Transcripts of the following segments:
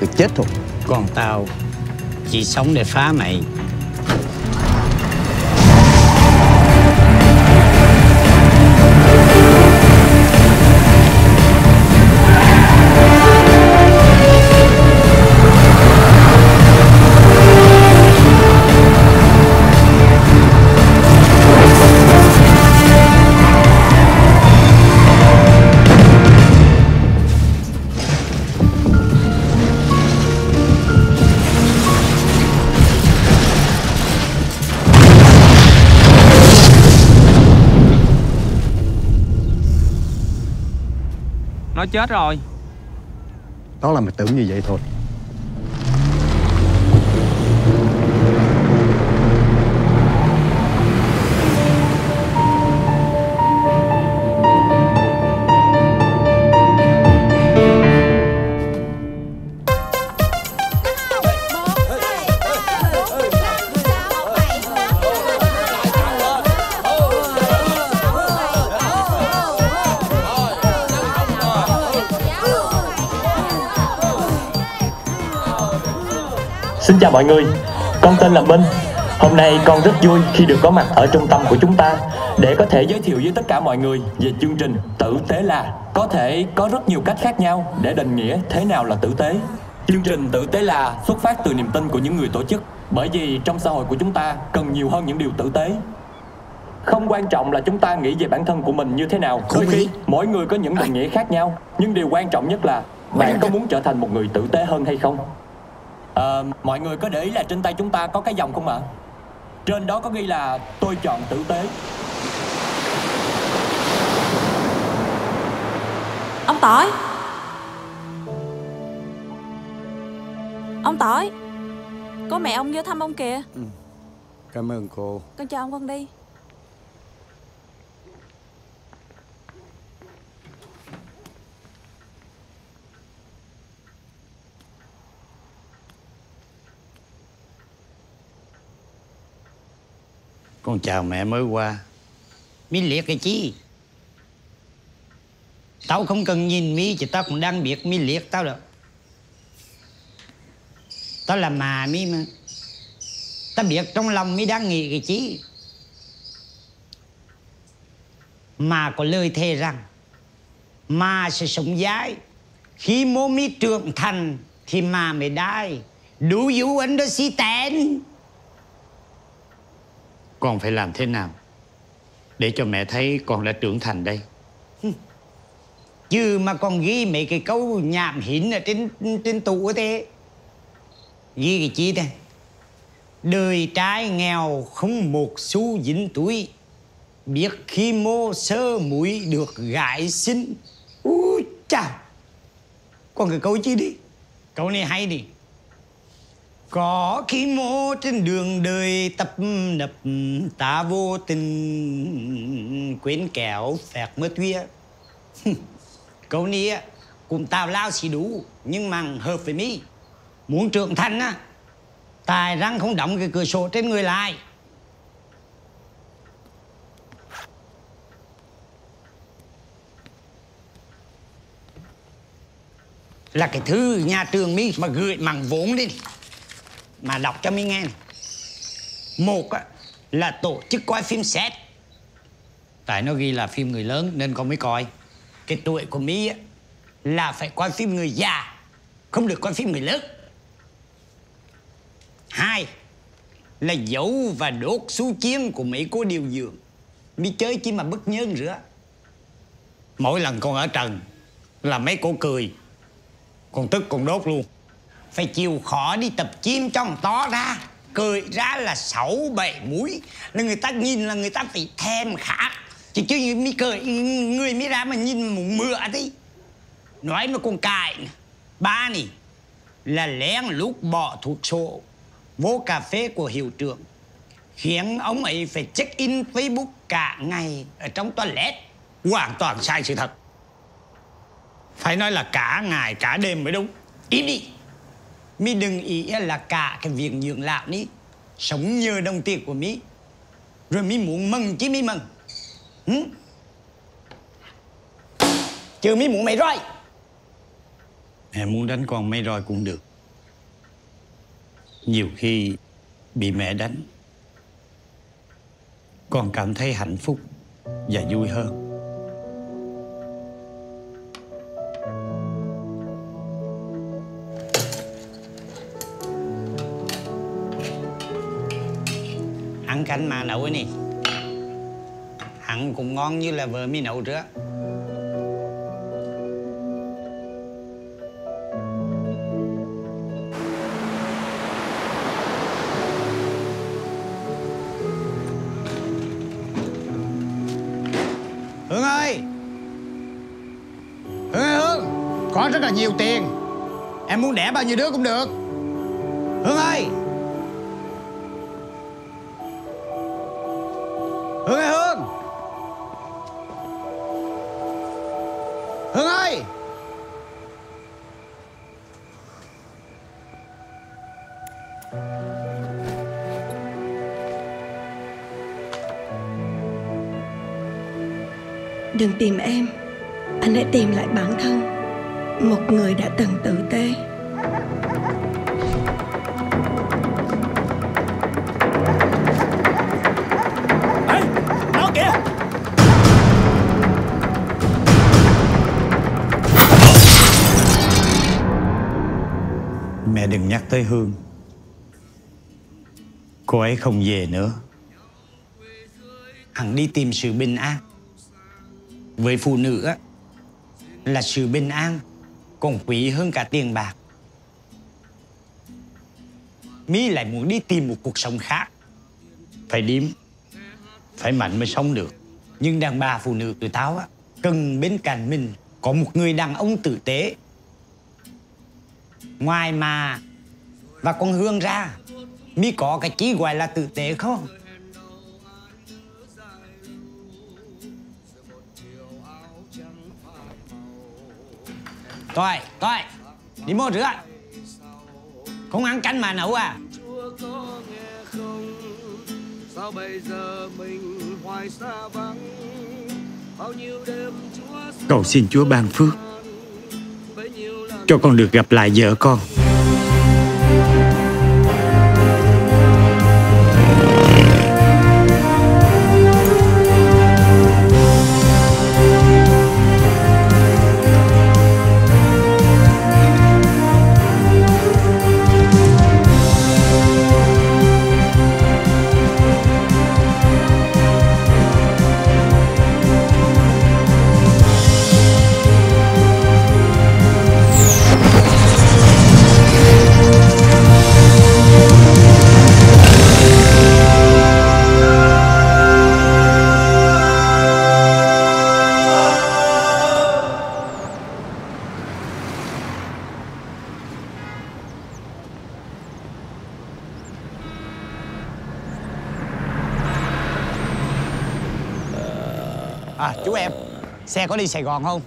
cứ chết thôi. Còn tao chỉ sống để phá mày. Chết rồi. Đó là mày tưởng như vậy thôi. Xin chào mọi người, con tên là Minh. Hôm nay con rất vui khi được có mặt ở trung tâm của chúng ta Để có thể giới thiệu với tất cả mọi người về chương trình Tử tế là. Có thể có rất nhiều cách khác nhau để định nghĩa thế nào là tử tế. Chương trình Tử tế là xuất phát từ niềm tin của những người tổ chức Bởi vì trong xã hội của chúng ta cần nhiều hơn những điều tử tế. Không quan trọng là chúng ta nghĩ về bản thân của mình như thế nào. Đôi khi mỗi người có những định nghĩa khác nhau Nhưng điều quan trọng nhất là Bạn có muốn trở thành một người tử tế hơn hay không Ờ, mọi người có để ý là trên tay chúng ta có cái dòng không ạ? Trên đó có ghi là tôi chọn tử tế. Ông Tỏi. Ông Tỏi Có mẹ ông vô thăm ông kìa. Cảm ơn cô. Con chào ông con đi Con chào mẹ mới qua. Mi liệt cái chi? Tao không cần nhìn mi Chứ tao cũng đang biết mi liệt tao đâu Tao là mà mi mà. Tao biết trong lòng mi đang nghĩ cái chi? Mà có lời thề rằng, Mà sẽ sống dài Khi mô mi trưởng thành Thì mà mới đai. Đủ you understand con phải làm thế nào để cho mẹ thấy con đã trưởng thành đây? Chứ mà con ghi mấy cái câu nhảm hỉnh ở trên trên tủ thế. Ghi cái chi thế? Đời trai nghèo không một xu dính túi. Biết khi mô sơ mũi được gãi xinh ui chà. Còn cái câu chi đi. Câu này hay đi có khi mô trên đường đời tập nập, ta vô tình quên kẹo phẹt mơ tuya câu này á, cũng tào lao xì đủ, nhưng mà hợp với mi. Muốn trưởng thành á, tài răng không đóng cái cửa sổ trên người lại. Là cái thư nhà trường mi mà gửi bằng vốn đi mà đọc cho mi nghe này. một á, là tổ chức coi phim xét. Tại nó ghi là phim người lớn nên con mới coi. Cái tuổi của mi á, là phải coi phim người già không được coi phim người lớn. Hai là giấu và đốt xu chiến của mỹ cô điều dưỡng. Mi chơi chỉ mà bất nhân rửa mỗi lần con ở trần là mấy cô cười. Con tức con đốt luôn phải chịu khó đi tập chim trong to ra. Cười ra là sáu, bảy mũi là người ta nhìn là người ta phải thèm khác chứ chứ như mi cười, người mi ra mà nhìn mùng mưa đi nói mà con cài ba nè, là lén lúc bỏ thuốc sổ. Vô cà phê của hiệu trưởng. Khiến ông ấy phải check in facebook cả ngày ở trong toilet. Hoàn toàn sai sự thật. Phải nói là cả ngày, cả đêm mới đúng. Im đi mi đừng ý là cả cái việc dưỡng lão ní sống nhờ đồng tiền của mi, rồi mi muốn mừng chứ mi mừng. Ừ? chứ mi muốn mày rồi Mẹ muốn đánh con mấy roi cũng được. Nhiều khi bị mẹ đánh, Con cảm thấy hạnh phúc và vui hơn. Canh mà nấu ấy nè. Ăn cũng ngon như là vợ mi nấu trước. Hương ơi! Hương ơi, Hương! Có rất là nhiều tiền. Em muốn đẻ bao nhiêu đứa cũng được. Đừng tìm em. Anh hãy tìm lại bản thân. Một người đã từng tử tế. Mẹ đừng nhắc tới Hương. Cô ấy không về nữa. Hằng đi tìm sự bình an với phụ nữ á, Là sự bình an, Còn quý hơn cả tiền bạc. Mỹ lại muốn đi tìm một cuộc sống khác. Phải điếm, Phải mạnh mới sống được. Nhưng đàn bà phụ nữ tụi tao á, Cần bên cạnh mình Có một người đàn ông tử tế. Ngoài mà và con Hương ra, Mi có cái chí gọi là tử tế không? Coi, coi. Đi mua rửa. Không ăn canh mà nấu à? Chúa có nghe không? Sao bây giờ mình hoài xa vắng? Bao nhiêu đêm Chúa Cầu xin Chúa ban phước Cho con được gặp lại vợ con có đi Sài Gòn không?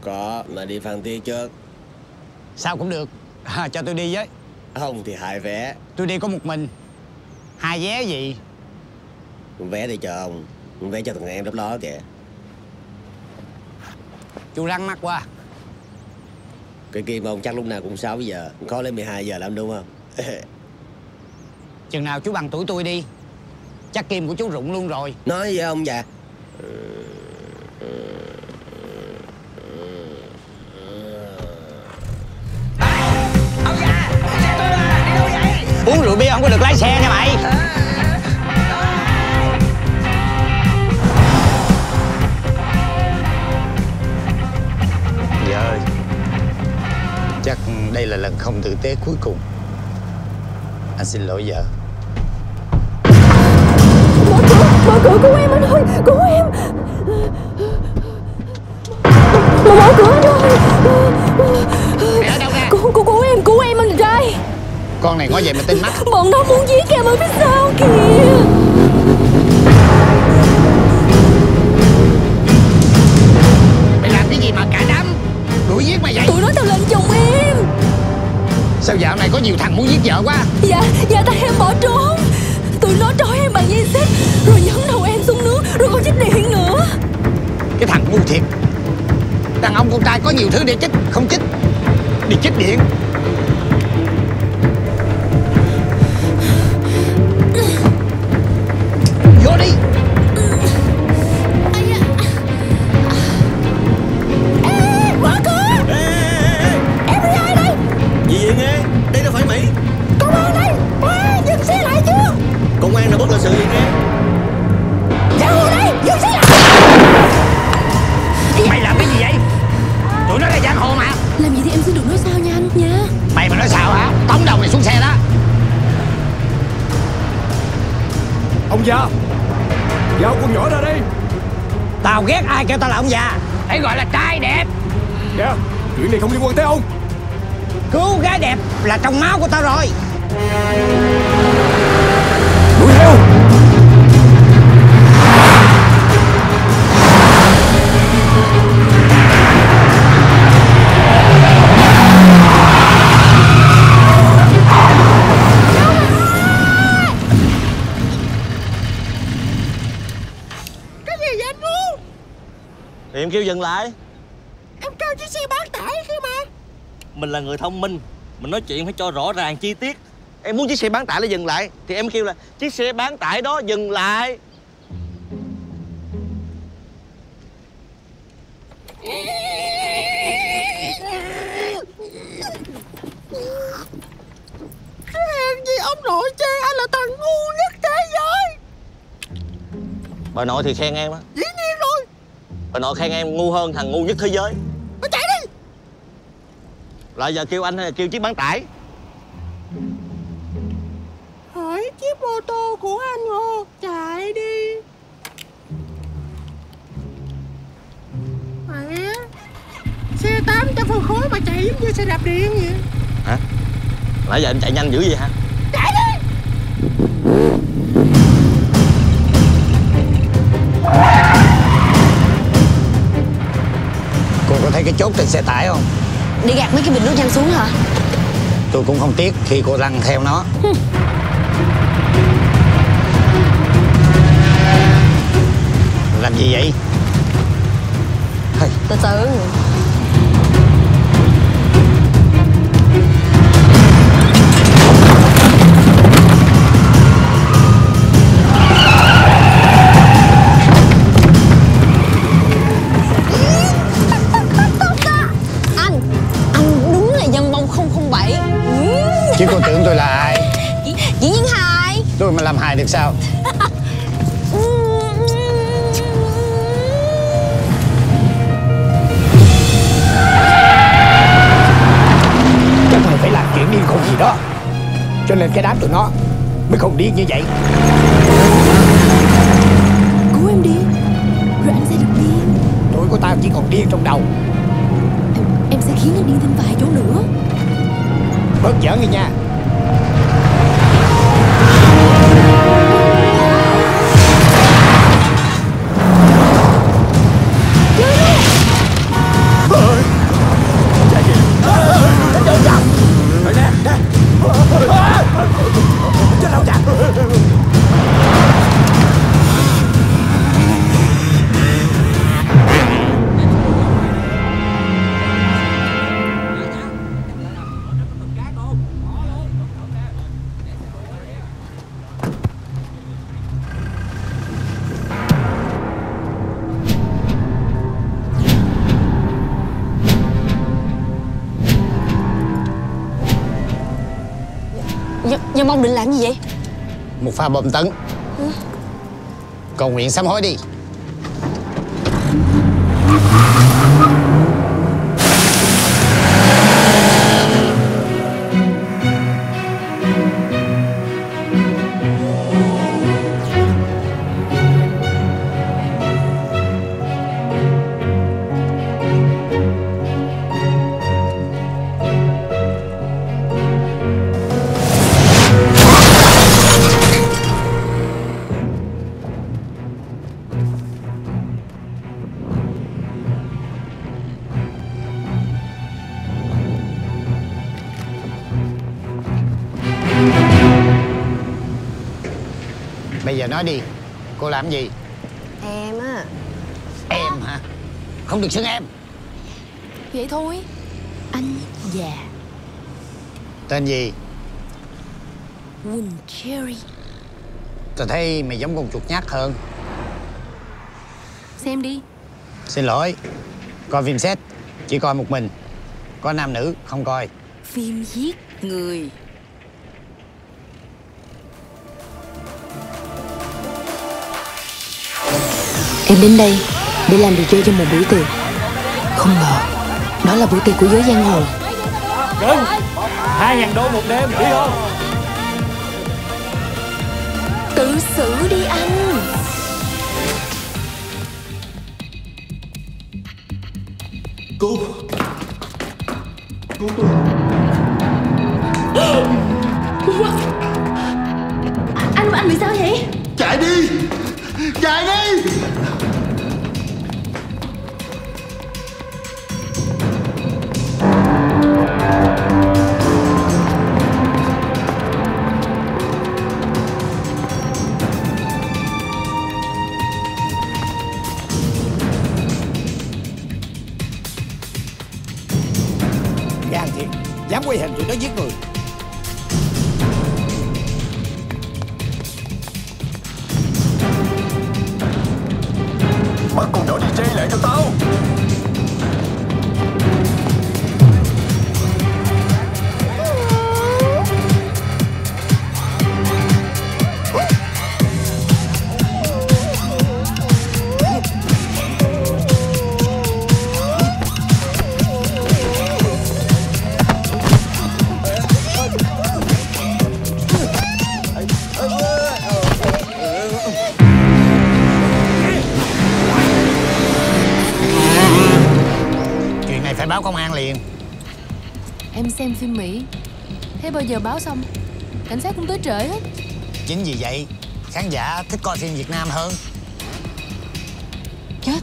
Có, mà đi Phan Thiết trước. Sao cũng được. À, Cho tôi đi với. Không thì hai vé. Tôi đi có một mình. Hai vé gì? Vé đi cho ông. Vé cho thằng em lúc đó kìa. Chú răng mắt quá. Cái kim ông chắc lúc nào cũng 6 giờ. Khó lên 12 giờ lắm đúng không? Chừng nào chú bằng tuổi tôi đi Chắc kim của chú rụng luôn rồi. Nói với ông già không tử tế cuối cùng. Anh xin lỗi vợ. Mở cửa cứu em anh ơi Cứu em. Mở, mở cửa anh ơi. Ở đâu Cứu, cứu, cứu em Cứu em anh trai. Con này ngó vậy mà tin mắt. Bọn nó muốn giết em ở phía sau kìa này có nhiều thằng muốn giết vợ quá. Dạ, dạ tại em bỏ trốn. Tụi nó trói em bằng dây xích Rồi nhấn đầu em xuống nước Rồi còn chích điện nữa. Cái thằng ngu thiệt. Đàn ông con trai có nhiều thứ để chích Không chích Đi chích điện Đây đâu phải Mỹ. Công an đây à, Dừng xe lại chưa Công an đã bất lịch sự gì nghe Giang hồ đây Dừng xe lại. Mày làm cái gì vậy? Tụi nó là giang hồ mà. Làm gì thì em xin được nói sao nha anh nha? Mày mà nói sao hả? Tống đầu mày xuống xe đó. Ông già Giao con nhỏ ra đây Tao ghét ai kêu tao là ông già. Phải gọi là trai đẹp. Nè Chuyện này không liên quan tới ông Cứu gái đẹp là trong máu của tao rồi. Đuổi theo. Thì em kêu dừng lại Em kêu chiếc xe bán tải kia mà Mình là người thông minh. Mình nói chuyện phải cho rõ ràng chi tiết. Em muốn chiếc xe bán tải nó dừng lại. Thì em kêu là chiếc xe bán tải đó dừng lại. Hèn gì ông nội chê anh là thằng ngu nhất thế giới. Bà nội thì khen em á. Dĩ nhiên rồi. Bà nội khen em ngu hơn thằng ngu nhất thế giới. Mày chạy đi Lại giờ kêu anh hay là kêu chiếc bán tải? Hỏi chiếc mô tô của anh Ngô Chạy đi. Mẹ Xe 800 phân khối mà chạy giống như xe đạp điện vậy. Hả? Nãy giờ em chạy nhanh dữ vậy hả? Chạy đi. Cô có thấy cái chốt trên xe tải không Đi gạt mấy cái bình nước văng xuống hả? Tôi cũng không tiếc khi cô lăn theo nó. Làm gì vậy? Từ từ được sao? Chắc mày phải làm chuyện điên khùng gì đó. Cho nên cái đám tụi nó mới không điên như vậy. Cứu em đi Rồi anh sẽ được điên tuổi của tao chỉ còn điên trong đầu. Em, em sẽ khiến anh điên thêm vài chỗ nữa. Bớt giỡn đi nha pha bom tấn. Cầu nguyện sám hối đi. Nói đi. Cô làm gì? Em á. Em hả? Không được xưng em. Vậy thôi. Anh già. Tên gì? Quỳnh Cherry. Tôi thấy mày giống con chuột nhắt hơn. Xem đi. Xin lỗi. Coi phim xét Chỉ coi một mình. Có nam nữ không coi. Phim giết người Em đến đây để làm trò chơi cho một buổi tiệc. Không ngờ Đó là buổi tiệc của giới giang hồ. Cưng Hai ngàn đô một đêm đi không? Tự xử đi anh. Cô Cô tôi. Anh, anh bị sao vậy? Chạy đi. Chạy đi báo công an liền. Em xem phim Mỹ. Thế bao giờ báo xong? Cảnh sát cũng tới trễ hết. Chính vì vậy Khán giả thích coi phim Việt Nam hơn. Chết.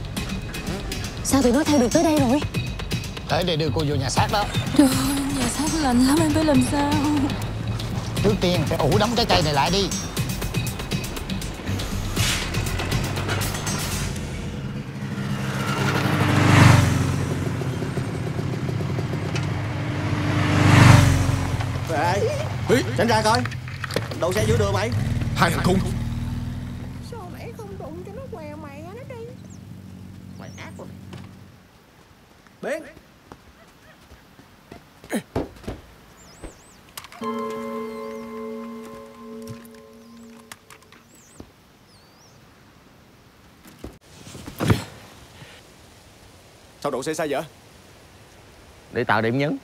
Sao tụi nó theo được tới đây rồi? Tới đây đưa cô vô nhà xác đó. Trời ơi, nhà xác lạnh lắm em phải làm sao? Trước tiên phải ủ đóng trái cây này lại đi Tránh ra coi. Đậu xe giữa đường mày? Hai thằng khùng Sao nãy không đụng cho nó què mẹ nó đi? Mày ác quá. Biến. Sao đậu xe sai vậy? Để tạo điểm nhấn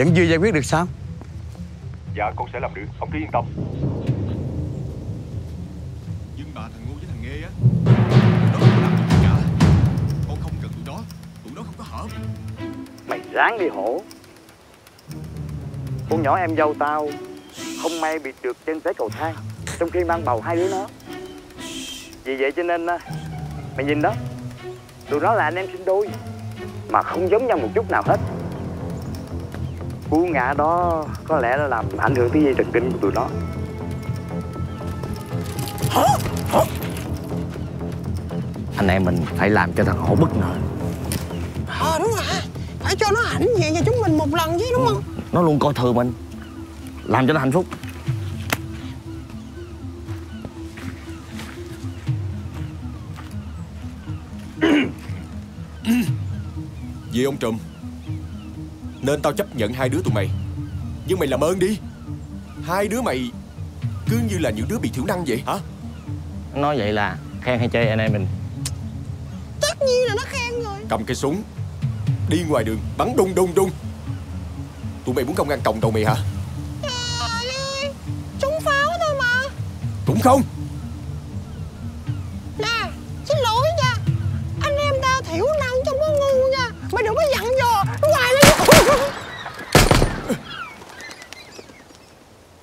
Vẫn chưa giải quyết được sao? Dạ con sẽ làm được. Ông cứ yên tâm. Nhưng mà thằng ngu với thằng nghê á Nó không làm được gì cả. Con không cần tụi nó Tụi nó không có hợp. Mày ráng đi hổ. Con nhỏ em dâu tao Không may bị trượt chân tới cầu thang Trong khi mang bầu hai đứa nó. Vì vậy cho nên á, Mày nhìn đó. Tụi nó là anh em sinh đôi Mà không giống nhau một chút nào hết Cú ngã đó Có lẽ là làm ảnh hưởng tới dây thần kinh của tụi nó. Anh em mình phải làm cho thằng hổ bất ngờ. Ờ đúng rồi Phải cho nó hãnh diện cho chúng mình một lần chứ đúng không? Nó luôn coi thường mình. Làm cho nó hạnh phúc. Vì ông Trùm Nên tao chấp nhận hai đứa tụi mày. Nhưng mày làm ơn đi. Hai đứa mày Cứ như là những đứa bị thiểu năng vậy. Hả? Nói vậy là khen hay chơi anh em mình? Tất nhiên là nó khen rồi. Cầm cây súng Đi ngoài đường bắn đung đung đung. Tụi mày muốn công an còng đầu mày hả? Trời ơi Súng pháo thôi mà. Cũng không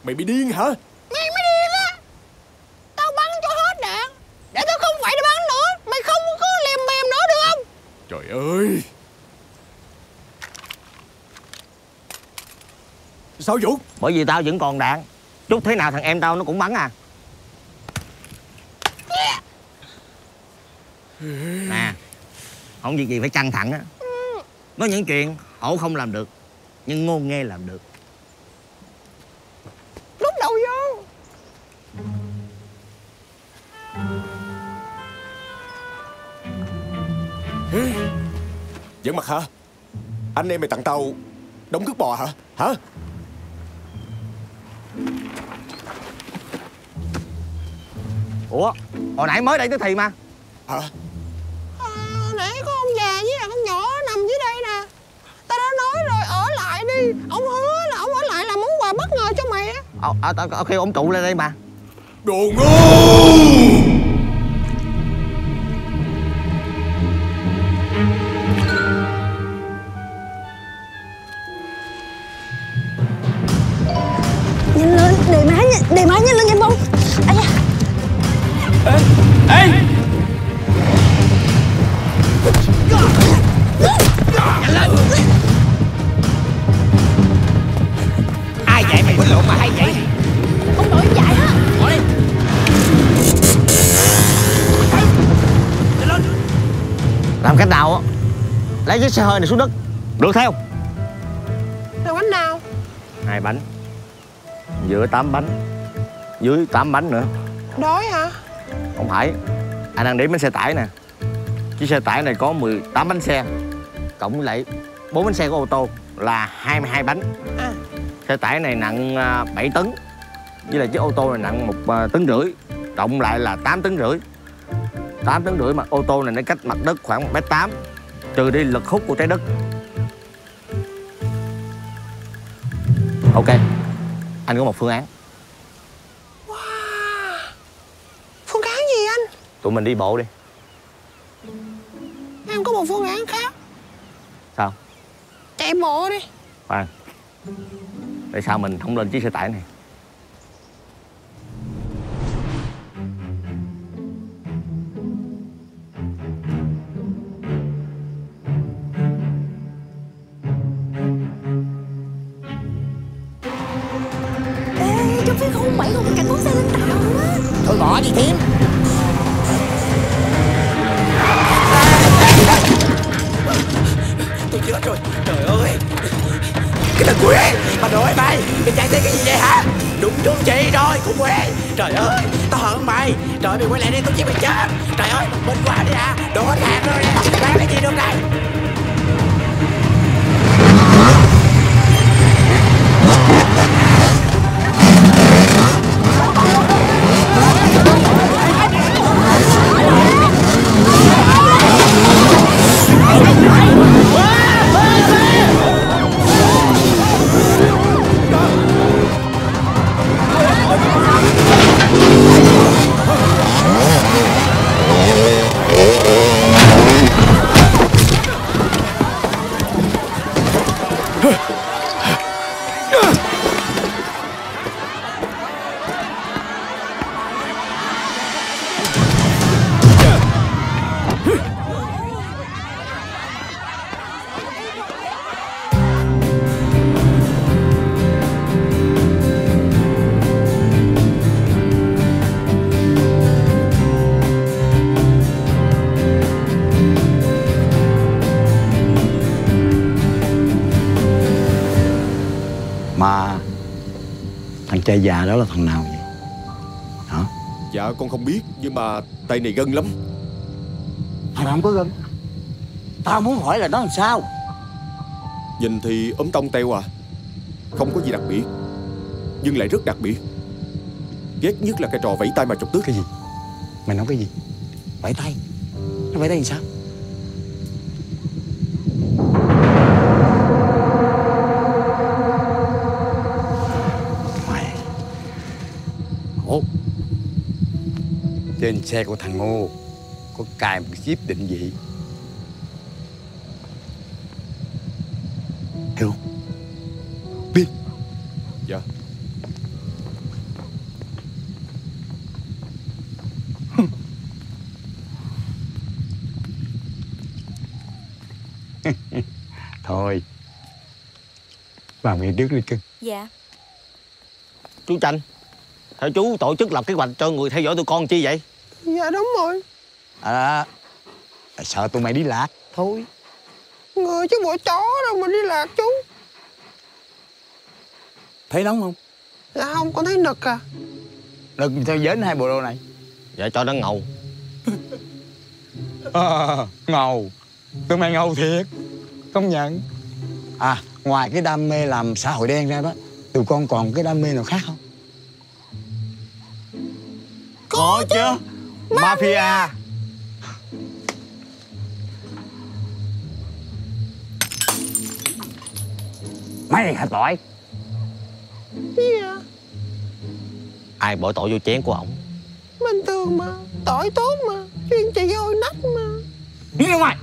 Mày bị điên hả? Mày mới điên á. Tao bắn cho hết đạn Để tao không phải đi bắn nữa. Mày không có liềm mềm nữa được không? Trời ơi. Sao Vũ? Bởi vì tao vẫn còn đạn. Chút thế nào thằng em tao nó cũng bắn à. Nè Không việc gì phải căng thẳng á. Ừ. Có những chuyện hổ không làm được Nhưng ngôn nghe làm được. Giỡn mặt hả? Anh em mày tặng tao Đóng cước bò hả? Hả? Ủa hồi nãy mới đây tới thì mà. Hả? À, Nãy có ông già với con nhỏ nằm dưới đây nè. Tao đã nói rồi ở lại đi. Ông hứa là ông ở lại làm món quà bất ngờ cho mày á. Ờ à, à, khi ông trụ lên đây mà. Đồ ngu xe hơi này xuống đất. Được theo. Rồi bánh nào? Hai bánh. Giữa tám bánh. Dưới tám bánh nữa. Đói hả? Không phải. Anh đang đếm bánh xe tải nè. Chiếc xe tải này có 18 bánh xe. Cộng lại bốn bánh xe của ô tô là 22 bánh. À. xe tải này nặng à, 7 tấn. Với lại chiếc ô tô này nặng một à, tấn rưỡi. Cộng lại là 8 tấn rưỡi. 8 tấn rưỡi mà ô tô này nó cách mặt đất khoảng 1 mét 8 trừ đi lực hút của trái đất. Ok anh có một phương án. Phương án gì anh? Tụi mình đi bộ đi. Em có một phương án khác. Sao? Chạy bộ đi. Khoan. Tại sao mình không lên chiếc xe tải này bỏ đi thím Tôi chết rồi. Trời ơi. Cái thằng quê mà đổi mày. Mày chạy tới cái gì vậy hả? Đúng trúng chị rồi cũng quê, Trời ơi Tao hận mày. Trời mày quay lại đi, tôi giết mày chết. Trời ơi mình qua đi à. Đồ hết hàng rồi nè. Bán cái gì được này? Già đó là thằng nào vậy? Hả? Dạ con không biết Nhưng mà tay này gân lắm. Thằng nào không có gân? Tao muốn hỏi là nó làm sao? Nhìn thì ốm tông teo à. Không có gì đặc biệt Nhưng lại rất đặc biệt. Ghét nhất là cái trò vẫy tay mà chọc tức Cái gì? Mày nói cái gì? Vẫy tay? Nó vẫy tay làm sao Trên xe của thằng Ngô. Có cài một chip định vị. Hiểu không? Biết. Dạ. Thôi. Vào nghe trước đi cưng Dạ. Chú tranh theo chú tổ chức lập kế hoạch cho người theo dõi tụi con chi vậy Dạ đúng rồi. À Sợ tụi mày đi lạc. Thôi Người chứ bộ chó đâu mà đi lạc chú. Thấy nóng không? Dạ không con thấy nực à. Đừng theo dến hai bộ đồ này. Dạ cho nó ngầu. À, Ngầu. Tụi mày ngầu thiệt. Công nhận. À ngoài cái đam mê làm xã hội đen ra đó Tụi con còn cái đam mê nào khác không? Có chứ Mafia. Mày hả tội à Ai bỏ tội vô chén của ổng? Bình thường mà Tội tốt mà Chuyên chị ôi nách mà. Đi ra ngoài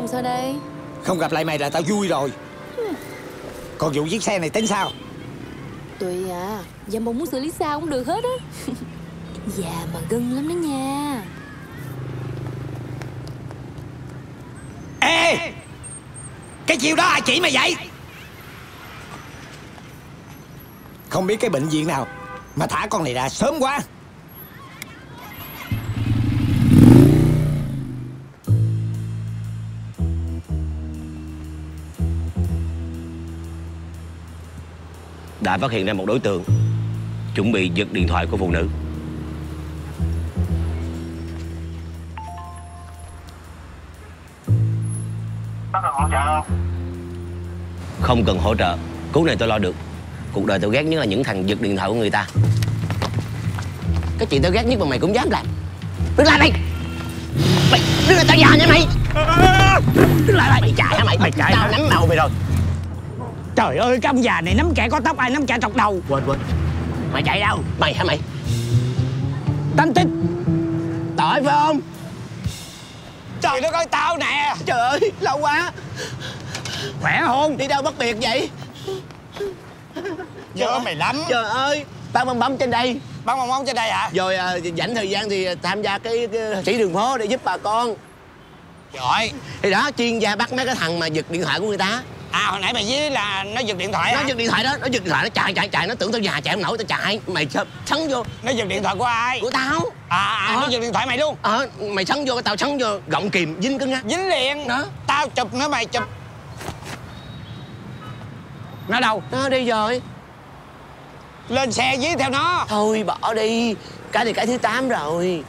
bông sao đây? Không gặp lại mày là tao vui rồi. Còn vụ chiếc xe này tính sao? Tùy à Dâm bông muốn xử lý sao cũng được hết á. Già mà gân lắm đó nha. Ê! Cái chiêu đó ai chỉ mày vậy? Không biết cái bệnh viện nào Mà thả con này ra sớm quá Đã phát hiện ra một đối tượng Chuẩn bị giật điện thoại của phụ nữ. Không cần hỗ trợ. Cú này tôi lo được. Cuộc đời tôi ghét nhất là những thằng giật điện thoại của người ta. Cái chuyện tôi ghét nhất mà mày cũng dám làm. Đứng lại mày! Mày đứng lại tao già nha mày! Đứng lại mày Mày chạy hả mày. Mày chạy Tao nắm đầu mày rồi Trời ơi cái ông già này nắm kẻ có tóc ai nắm kẻ trọc đầu. Quên quên. Mày chạy đâu? Mày hả mày? Tánh tích. Tội phải không? Trời đất ơi tao nè. Trời ơi lâu quá. Khỏe không? Đi đâu bất biệt vậy? Nhớ mày lắm. Trời ơi. Bắn bong bóng trên đây. Bắn bong bóng trên đây hả? Rồi à, dành thời gian thì tham gia cái, cái chỉ đường phố để giúp bà con. Giỏi Thì đó chuyên gia bắt mấy cái thằng mà giật điện thoại của người ta À hồi nãy mày với là nó giật điện thoại Nó hả? giật điện thoại đó Nó giật điện thoại nó chạy chạy chạy Nó tưởng tao già chạy không nổi tao chạy. Mày sấn vô. Nó giật điện thoại của ai? Của tao. À, à Ờ. nó giật điện thoại mày luôn. Ờ mày sấn vô tao sấn vô. Gọng kìm dính cưng á. Dính liền. Đó. Tao chụp nữa mày chụp. Nó đâu? Nó đi rồi. Lên xe dí theo nó. Thôi bỏ đi. Cái này cái thứ 8 rồi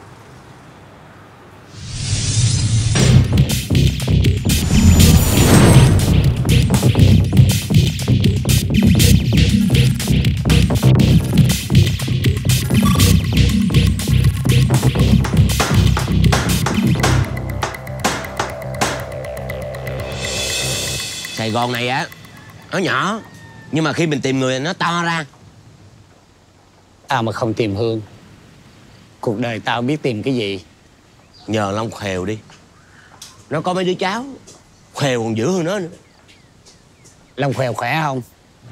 Sài Gòn này á Nó nhỏ Nhưng mà khi mình tìm người nó to ra. Tao mà không tìm Hương Cuộc đời tao biết tìm cái gì? Nhờ Long khèo đi. Nó có mấy đứa cháu Khèo còn dữ hơn nó nữa. Long khèo khỏe không?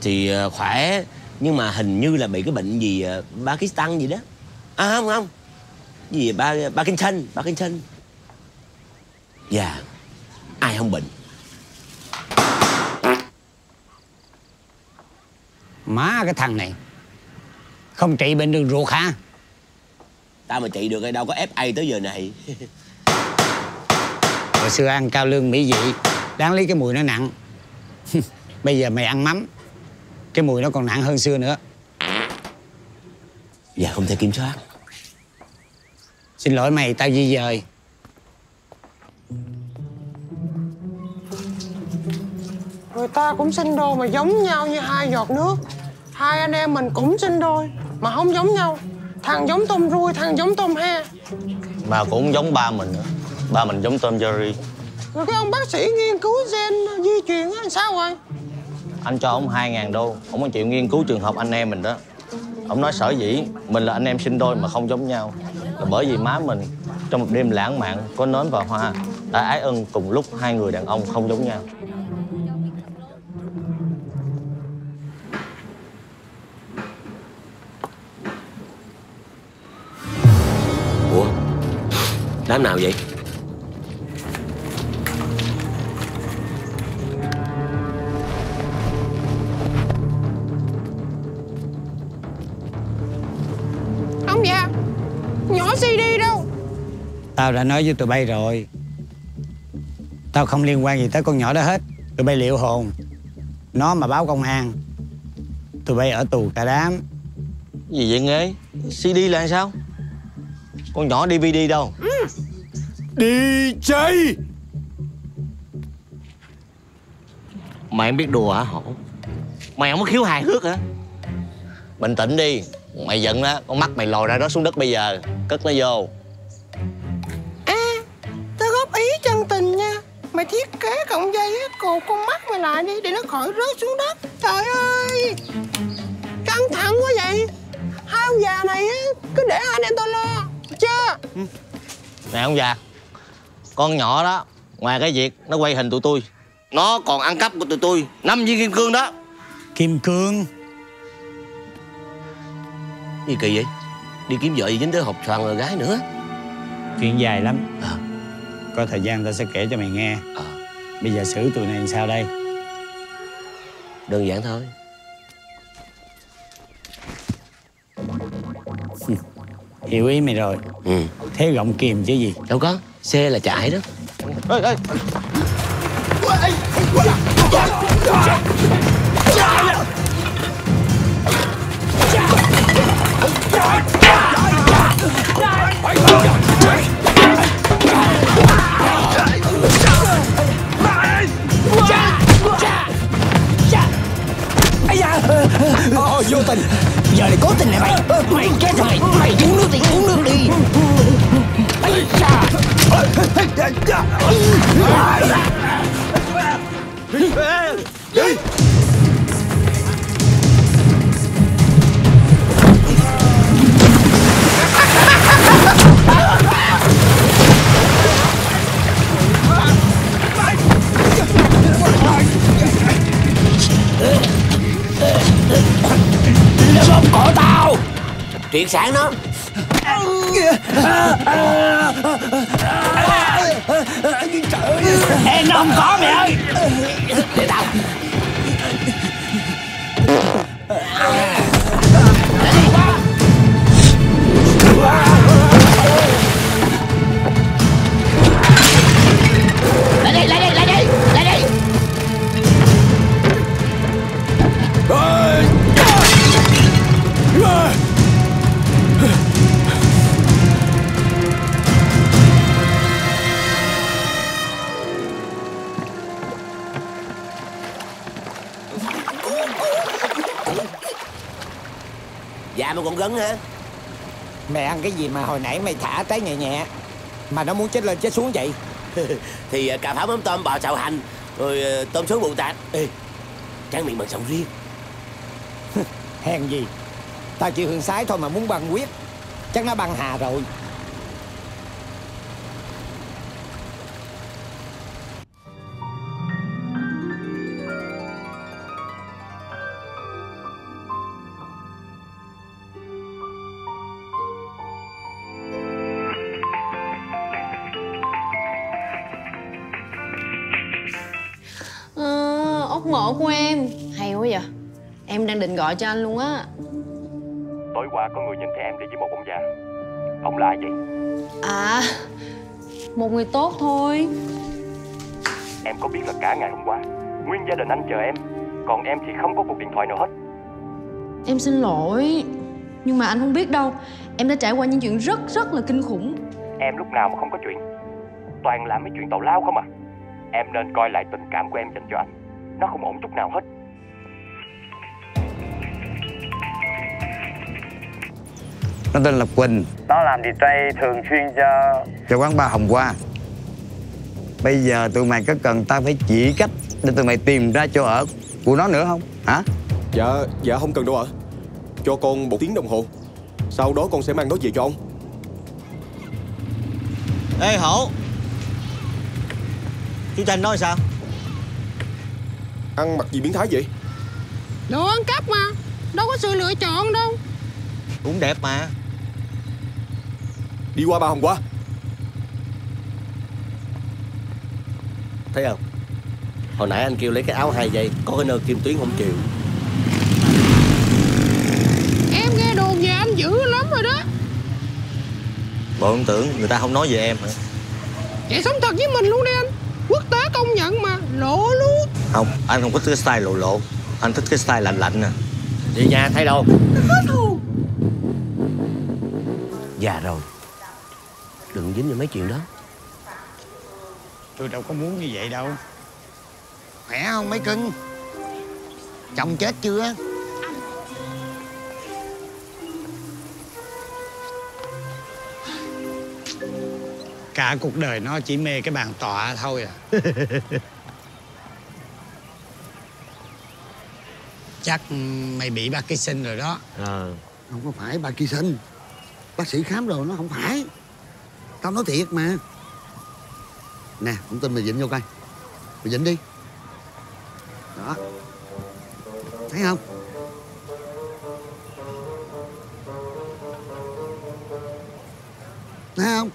Thì ờ, khỏe Nhưng mà hình như là bị cái bệnh gì ờ, Pakistan gì đó. À không không. Gì ba Parkinson Parkinson. Dạ Ai không bệnh Má cái thằng này. Không trị bệnh đường ruột hả? Tao mà trị được hay đâu có FA tới giờ này. Hồi xưa ăn cao lương mỹ vị Đáng lý cái mùi nó nặng. Bây giờ mày ăn mắm Cái mùi nó còn nặng hơn xưa nữa. Dạ không thể kiểm soát. Xin lỗi mày tao di dời. Người ta cũng sinh đô mà giống nhau như hai giọt nước Hai anh em mình cũng sinh đôi Mà không giống nhau. Thằng giống tôm ruồi, thằng giống tôm he Mà cũng giống ba mình nữa. Ba mình giống Tom Jerry. Rồi cái ông bác sĩ nghiên cứu gen di truyền á sao rồi Anh cho ông 2.000 đô. Ông có chịu nghiên cứu trường hợp anh em mình đó. Ông nói sở dĩ Mình là anh em sinh đôi mà không giống nhau Là bởi vì má mình Trong một đêm lãng mạn Có nến và hoa Đã ái ân cùng lúc hai người đàn ông không giống nhau Đám nào vậy? Ông già Nhỏ CD đâu. Tao đã nói với tụi bay rồi. Tao không liên quan gì tới con nhỏ đó hết. Tụi bay liệu hồn. Nó mà báo công an Tụi bay ở tù cả đám. Gì vậy nghe CD là sao Con nhỏ DVD đâu? Đi chơi Mày không biết đùa hả hổ? Mày không có khiếu hài hước hả? Bình tĩnh đi. Mày giận đó. Con mắt mày lòi ra đó xuống đất bây giờ. Cất nó vô. À Tao góp ý chân tình nha. Mày thiết kế cọng dây á Cột con mắt mày lại đi Để nó khỏi rớt xuống đất. Trời ơi! Căng thẳng quá vậy. Hai ông già này á Cứ để anh em tao lo Chưa? Nè ông già Con nhỏ đó Ngoài cái việc nó quay hình tụi tôi Nó còn ăn cắp của tụi tôi năm viên kim cương đó. Kim cương? Gì kỳ vậy? Đi kiếm vợ gì dính tới hộp xoàn rồi gái nữa. Chuyện dài lắm. Có thời gian tao sẽ kể cho mày nghe. Bây giờ xử tụi này làm sao đây? Đơn giản thôi Hiểu ý mày rồi. Ừ. Thế gọng kìm chứ gì. Đâu có Xe là chạy đó. Ê, ê. Ồ, vô tình Giờ này cố tình này mày. Mày chết rồi mày Mày, uống nước thì uống nước đi. Ây cha Nó bóp cổ tao. Triệt sản nó Em nó không có cái gì mà hồi nãy mày thả trái nhẹ nhẹ Mà nó muốn chết lên chết xuống vậy? Thì à, cà pháo mắm tôm bò xào hành Rồi à, tôm sốt bù tạt. Ê. Tráng miệng bằng sòng riêng. Hèn gì? Tao chỉ hương sái thôi mà muốn băng quyết Chắc nó băng hà rồi gọi cho anh luôn á. Tối qua có người nhìn thấy em đi với một ông già. Ông là ai vậy? À Một người tốt thôi. Em có biết là cả ngày hôm qua Nguyên gia đình anh chờ em Còn em thì không có cuộc điện thoại nào hết. Em xin lỗi Nhưng mà anh không biết đâu. Em đã trải qua những chuyện rất rất là kinh khủng. Em lúc nào mà không có chuyện Toàn làm mấy chuyện tào lao không à. Em nên coi lại tình cảm của em dành cho anh. Nó không ổn chút nào hết Nó tên là Quỳnh. Nó làm DJ thường xuyên cho Cho quán ba Hồng Hoa. Bây giờ tụi mày có cần tao phải chỉ cách Để tụi mày tìm ra chỗ ở của nó nữa không? Hả? Dạ, dạ không cần đâu ạ. Cho con một tiếng đồng hồ. Sau đó con sẽ mang nó về cho ông. Ê Hổ. Chú Tranh nói sao? Ăn mặc gì biến thái vậy? Đồ ăn cắp mà. Đâu có sự lựa chọn đâu. Cũng đẹp mà Đi qua ba Hồng Hoa Thấy không? Hồi nãy anh kêu lấy cái áo hai dây Có cái nơ kim tuyến không chịu. Em nghe đồn về anh dữ lắm rồi đó. Bộ ông tưởng người ta không nói về em hả? Vậy sống thật với mình luôn đi anh. Quốc tế công nhận mà Lộ luôn. Không, anh không thích cái style lộ lộ. Anh thích cái style lạnh lạnh nè. Đi nha, thấy đâu Già rồi Đừng dính vào mấy chuyện đó. Tôi đâu có muốn như vậy đâu. Khỏe không mấy cưng? Chồng chết chưa? Cả cuộc đời nó chỉ mê cái bàn tọa thôi à. Chắc mày bị Parkinson rồi đó. Ờ. Không có phải sinh Bác sĩ khám rồi nó không phải Tao nói thiệt mà. Nè không tin mày dịnh vô coi. Mày dịnh đi. Đó. Thấy không? Thấy không?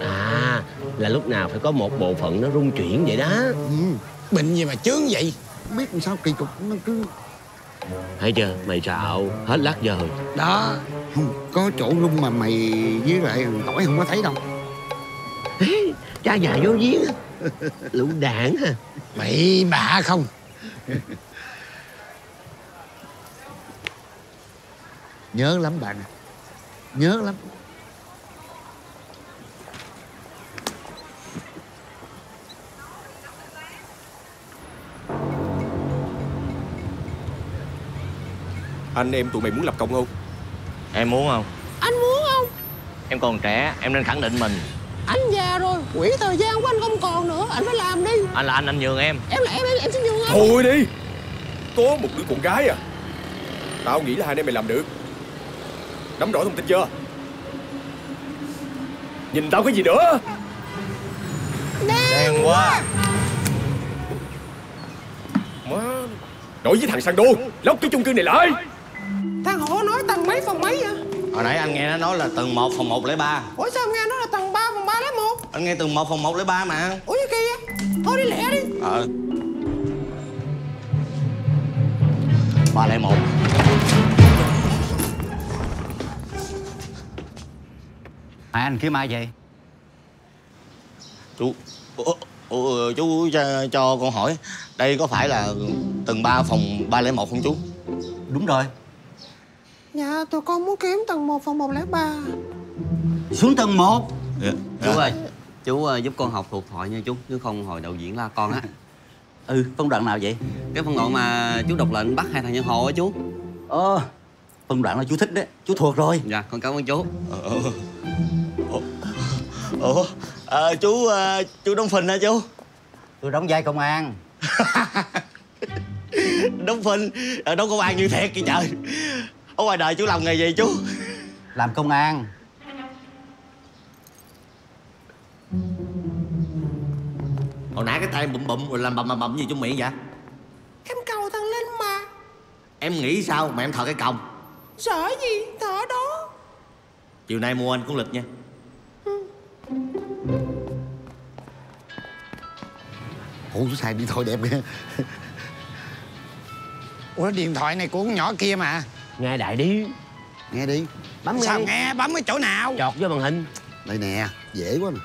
À Là lúc nào phải có một bộ phận nó rung chuyển vậy đó. Ừ. Bệnh gì mà chướng vậy? Không biết làm sao kỳ cục nó cứ Thấy chưa? Mày xạo. Hết lát giờ Đó. Không có chỗ rung mà mày với lại thằng tỏi không có thấy đâu. Cha già vô giếng Lũ đảng ha Bậy bạ không? Nhớ lắm bạn Nhớ lắm Anh em tụi mày muốn lập công không? Em muốn không? Anh muốn không? Em còn trẻ Em nên khẳng định mình. Anh già rồi Quỹ thời gian của anh không còn nữa. Anh phải làm đi. Anh là anh anh nhường em. Em là em em, em sẽ nhường anh. Thôi đi. Có một đứa con gái à. Tao nghĩ là hai anh em mày làm được. Nắm rõ thông tin chưa? Nhìn tao cái gì nữa? Đen quá. Má Nói với thằng Sang Đô Lóc cái chung cư này lại Thằng họ nói tầng mấy phòng mấy vậy? Hồi nãy anh nghe nó nói là tầng 1 phòng 103 Ủa sao nghe nói là tầng 3 phòng 3 lấy một? Anh nghe tầng 1 phòng 103 mà. Ủa như kia Thôi đi lẹ đi. Ờ. Ba lẻ một. Hai anh kiếm ai vậy? Chú Ủa, ủa, Chú cho, cho con hỏi Đây có phải là tầng 3 phòng 301 không chú? Đúng rồi Dạ tụi con muốn kiếm tầng 1 phòng 103 Xuống tầng 1 Chú ơi, chú ờ, giúp con học thuộc thoại nha chú, chứ không hồi đầu diễn la con á. Ừ, phân đoạn nào vậy? Cái phân đoạn mà chú đọc lệnh bắt hai thằng nhân hồ á chú. Ờ, phân đoạn là chú thích đấy, chú thuộc rồi. Dạ, con cảm ơn chú. Ủa à, chú à, chú đóng phình hả chú Tôi đóng vai công an đóng phình à, đóng công an như thiệt kìa trời ở ngoài đời chú làm nghề gì chú? Làm công an. Hồi nãy cái tay em bụm bụm rồi làm bầm bầm bầm gì trong miệng vậy? Em cầu thằng Linh mà. Em nghĩ sao mà em thợ cái còng? Sợ gì? Thở đó. Chiều nay mua anh cuốn lịch nha. Ủa chú xài điện thoại đẹp kìa. Ủa điện thoại này của con nhỏ kia mà Nghe đại đi. Nghe đi. Bấm Sao nghe. nghe bấm cái chỗ nào? Chọt vô màn hình. Đây nè, dễ quá nè.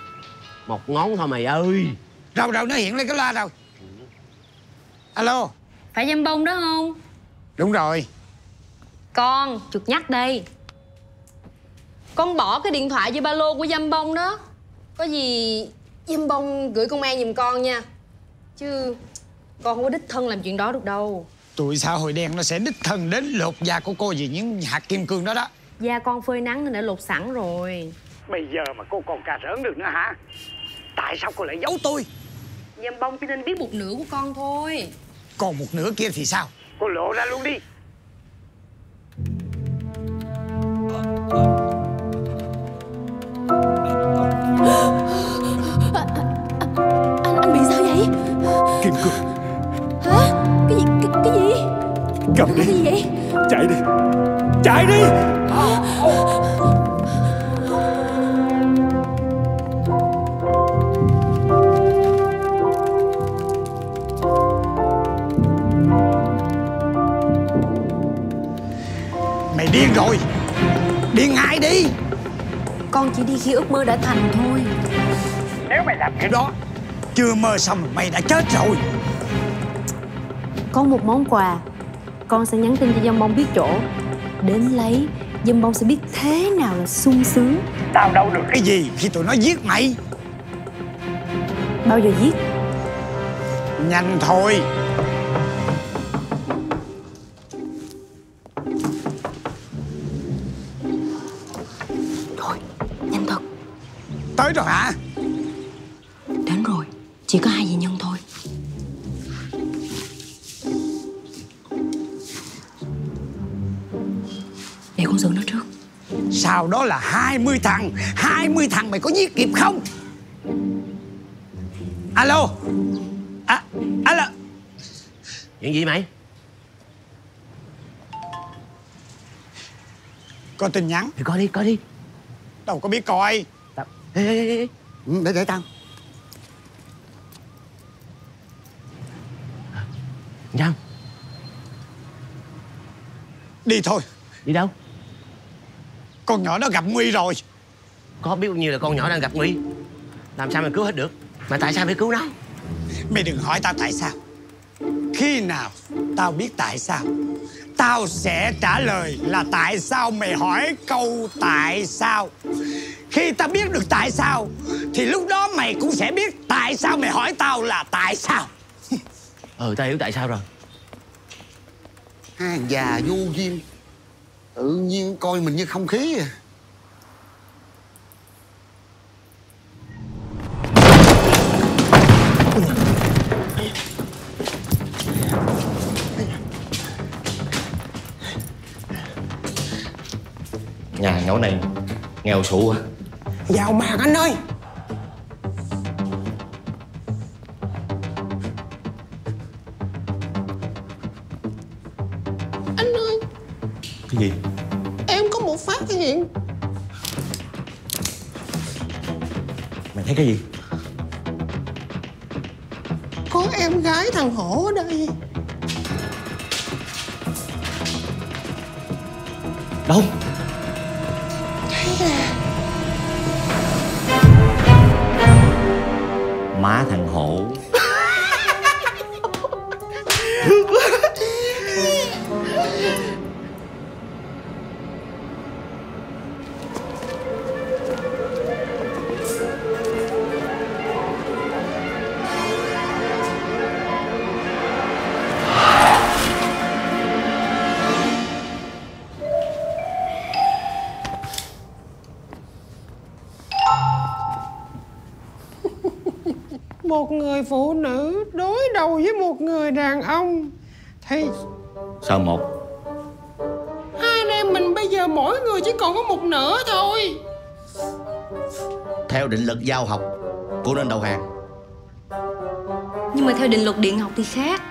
Một ngón thôi mày ơi. Đâu đâu nó hiện lên cái loa đâu. Alo. Phải dâm bông đó không? Đúng rồi. Con, chuột nhắc đây. Con bỏ cái điện thoại vô ba lô của dâm bông đó. Có gì dâm bông gửi công an giùm con nha. Chứ con không có đích thân làm chuyện đó được đâu Tụi xã hội đen nó sẽ đích thân đến lột da của cô vì những hạt kim cương đó đó. Da con phơi nắng nên đã lột sẵn rồi. Bây giờ mà cô còn cà rỡn được nữa hả? Tại sao cô lại giấu tôi? Dâm bông chỉ nên biết một nửa của con thôi. Còn một nửa kia thì sao? Cô lộ ra luôn đi. Anh anh bị sao vậy? Kim cương Cái gì? Cái, cái gì Cầm Cái đi gì vậy? Chạy đi. Chạy đi. Mày điên rồi. Điên ngay đi. Con chỉ đi khi ước mơ đã thành thôi. Nếu mày làm cái đó Chưa mơ xong mày đã chết rồi Có một món quà. Con sẽ nhắn tin cho dâm bông biết chỗ. Đến lấy Dâm bông sẽ biết thế nào là sung sướng. Tao đâu được cái gì khi tụi nó giết mày? Bao giờ giết? Nhanh thôi. Nhanh thật Tới rồi hả Sau đó là 20 thằng. 20 thằng mày có giết kịp không? Alo? À, Alo? Chuyện gì mày? Có tin nhắn. Thì coi đi coi đi. Đâu có biết coi. Ê, ê, ê, ê. Ừ, để để tao. Nhâm Đi thôi. Đi đâu Con nhỏ nó gặp nguy rồi. Có biết bao nhiêu là con nhỏ đang gặp nguy? Làm sao mà cứu hết được? Mà tại sao phải cứu nó? Mày đừng hỏi tao tại sao. Khi nào tao biết tại sao Tao sẽ trả lời là tại sao mày hỏi câu tại sao. Khi tao biết được tại sao Thì lúc đó mày cũng sẽ biết tại sao mày hỏi tao là tại sao. Ừ tao hiểu tại sao rồi. Hàng già vô duyên Tự nhiên coi mình như không khí à. Nhà nhỏ này nghèo sụ à. Giàu màng anh ơi hiện Mày thấy cái gì? Có em gái thằng Hổ ở đây. Đâu? Thấy à Má thằng hổ giao học Cô nên đầu hàng. Nhưng mà theo định luật điện học thì khác.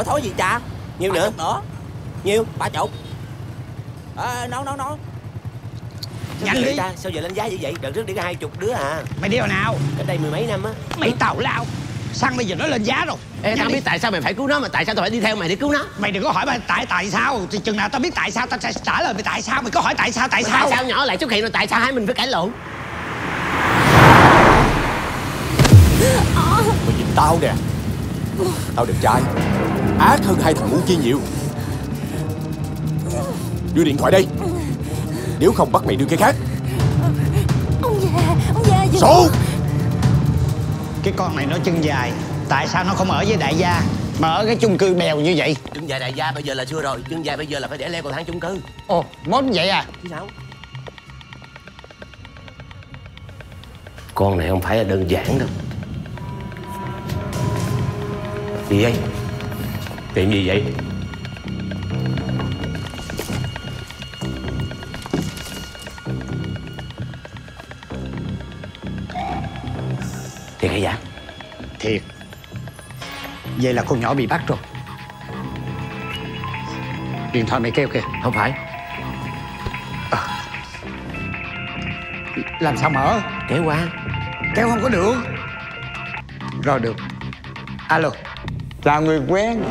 Khỏi thối gì cha? Nhiêu nữa. nữa. Nhiêu? Ba chục. À nấu nấu nấu Nhanh đi. ta, Sao giờ lên giá như vậy? Đợt trước đi có hai chục đứa à. Mày đi hồi nào? Cách đây mười mấy năm á. Mày tào lao. Xăng bây giờ nó lên giá rồi. Ê, tao biết tại sao mày phải cứu nó mà tại sao tao phải đi theo mày để cứu nó? Mày đừng có hỏi mày tại tại sao. Thì Chừng nào tao biết tại sao tao sẽ trả lời mày tại sao. Mày có hỏi tại sao tại sao? Tại sao nhỏ lại xuất hiện rồi tại sao hai mình phải cãi lộn? Mày nhìn tao nè Tao đẹp trai Ác hơn hai thằng ngu kia nhiều. Đưa điện thoại đây. Nếu không bắt mày đưa cái khác. Ông già Ông già dừng Số Cái con này nó chân dài. Tại sao nó không ở với đại gia Mà ở cái chung cư bèo như vậy? Chân dài đại gia bây giờ là chưa rồi. Chân dài bây giờ là phải để leo cầu thang chung cư. Ồ mốt vậy à? Chứ sao? Con này không phải là đơn giản đâu. Gì vậy Chuyện gì vậy? Thiệt hay giả? Thiệt. Vậy là con nhỏ bị bắt rồi. Điện thoại mày kêu kìa. Không phải. Làm sao mở? Kéo qua. Kéo không có được. Rồi được. Alo. Chào người quen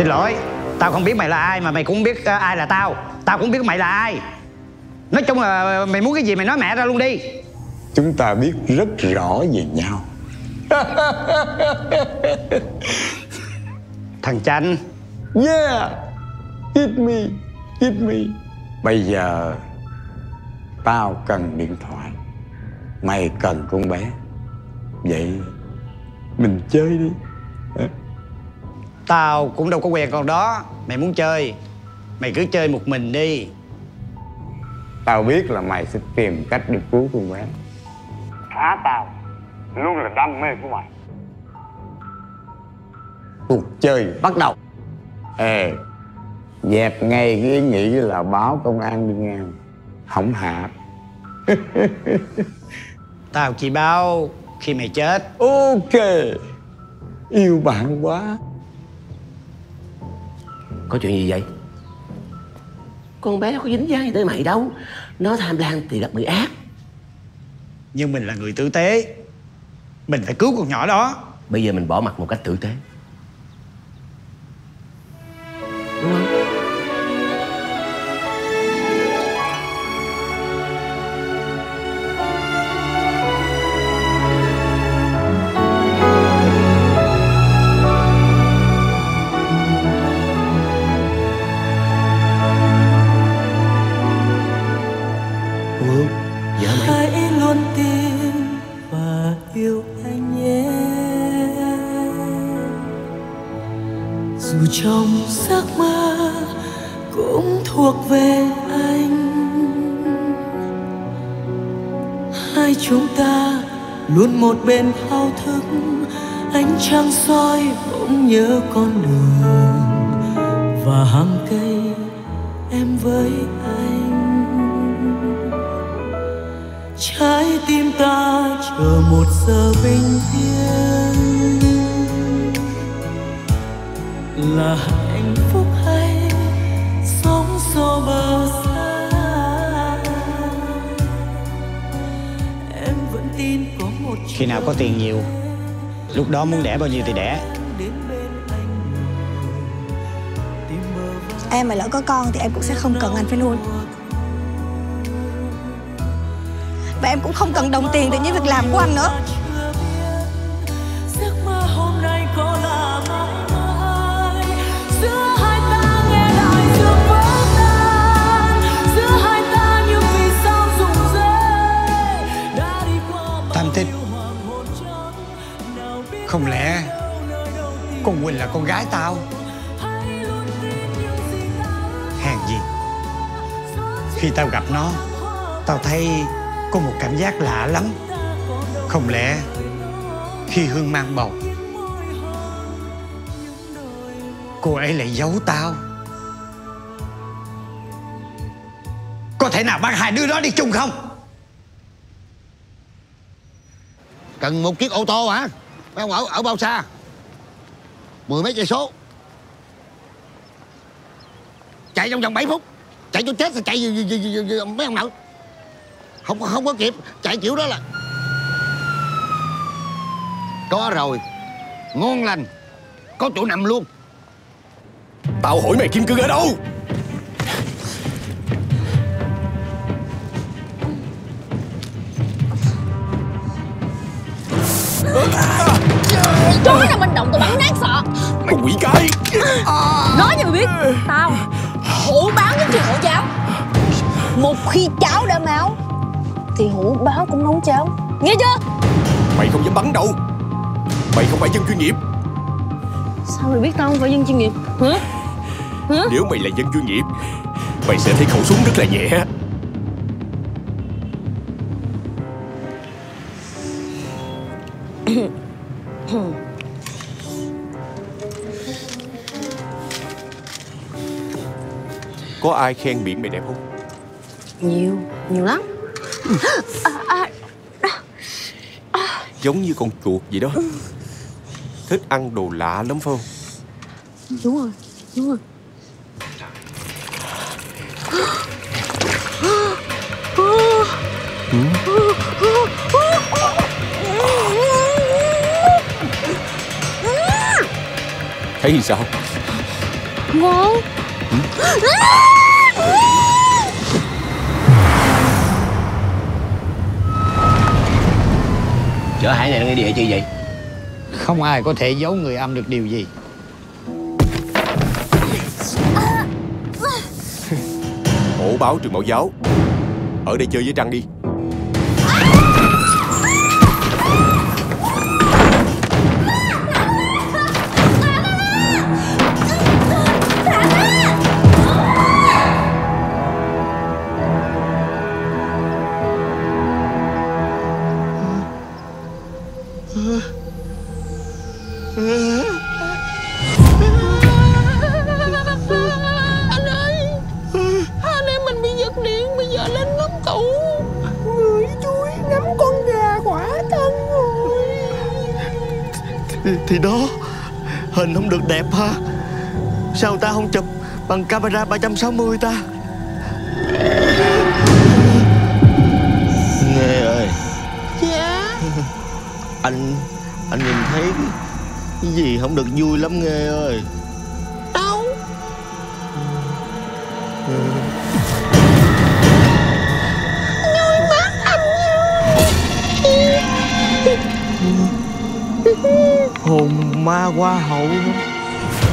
Xin lỗi Tao không biết mày là ai Mà mày cũng biết ờ, ai là tao. Tao cũng biết mày là ai. Nói chung là mày muốn cái gì mày nói mẹ ra luôn đi. Chúng ta biết rất rõ về nhau. Thằng Chanh. Yeah Hit me Hit me. Bây giờ Tao cần điện thoại Mày cần con bé. Vậy Mình chơi đi Tao cũng đâu có quen con đó. Mày muốn chơi Mày cứ chơi một mình đi. Tao biết là mày sẽ tìm cách để cứu con bé. Á tao Luôn là đam mê của mày. Cuộc chơi bắt đầu. Ê Dẹp ngay cái ý nghĩ là báo công an đi ngang Không hạ. Tao chỉ báo khi mày chết. Ok Yêu bạn quá Có chuyện gì vậy? Con bé nó có dính dáng gì tới mày đâu. Nó tham lam thì gặp người ác. Nhưng mình là người tử tế. Mình phải cứu con nhỏ đó. Bây giờ mình bỏ mặt một cách tử tế đó, muốn đẻ bao nhiêu thì đẻ. Em mà lỡ có con thì em cũng sẽ không cần anh phải nuôi. Và em cũng không cần đồng tiền từ những việc làm của anh nữa. Con gái tao. Hèn gì? Khi tao gặp nó, Tao thấy có một cảm giác lạ lắm. Không lẽ Khi Hương mang bầu, Cô ấy lại giấu tao? Có thể nào bắt hai đứa đó đi chung không? Cần một chiếc ô tô hả? Mấy ông ở ở bao xa? Mười mấy cây số. chạy trong vòng 7 phút. Chạy cho chết thì chạy gì, gì, gì, gì, gì, mấy ông nội. Không không có kịp. Chạy kiểu đó là có rồi. Ngon lành. Có chỗ nằm luôn. Tao hỏi mày kim cương ở đâu Chó nào manh động tôi bắn nát sợ? Mày quỷ cái. Nói cho mày biết Tao hổ báo với chuyện hổ cháo. Một khi cháo đã máu Thì hổ báo cũng nấu cháo. Nghe chưa? Mày không dám bắn đâu. Mày không phải dân chuyên nghiệp. Sao mày biết tao không phải dân chuyên nghiệp? Hả Hả Nếu mày là dân chuyên nghiệp Mày sẽ thấy khẩu súng rất là nhẹ Có ai khen miệng mày đẹp không? Nhiều Nhiều lắm. À, à, Giống như con chuột vậy đó. Thích ăn đồ lạ lắm phải không? Đúng rồi Đúng rồi. Thấy thì sao? Ngon Chở Hải này lên địa chi vậy Không ai có thể giấu người âm được điều gì. Hổ báo trường mẫu giáo. Ở đây chơi với Trăng đi bằng camera 360 ta. Nghe ơi. Dạ. Anh Anh nhìn thấy cái gì không được vui lắm Nghe ơi. Đâu? Nhôi mắt anh Hồn ma hoa hậu.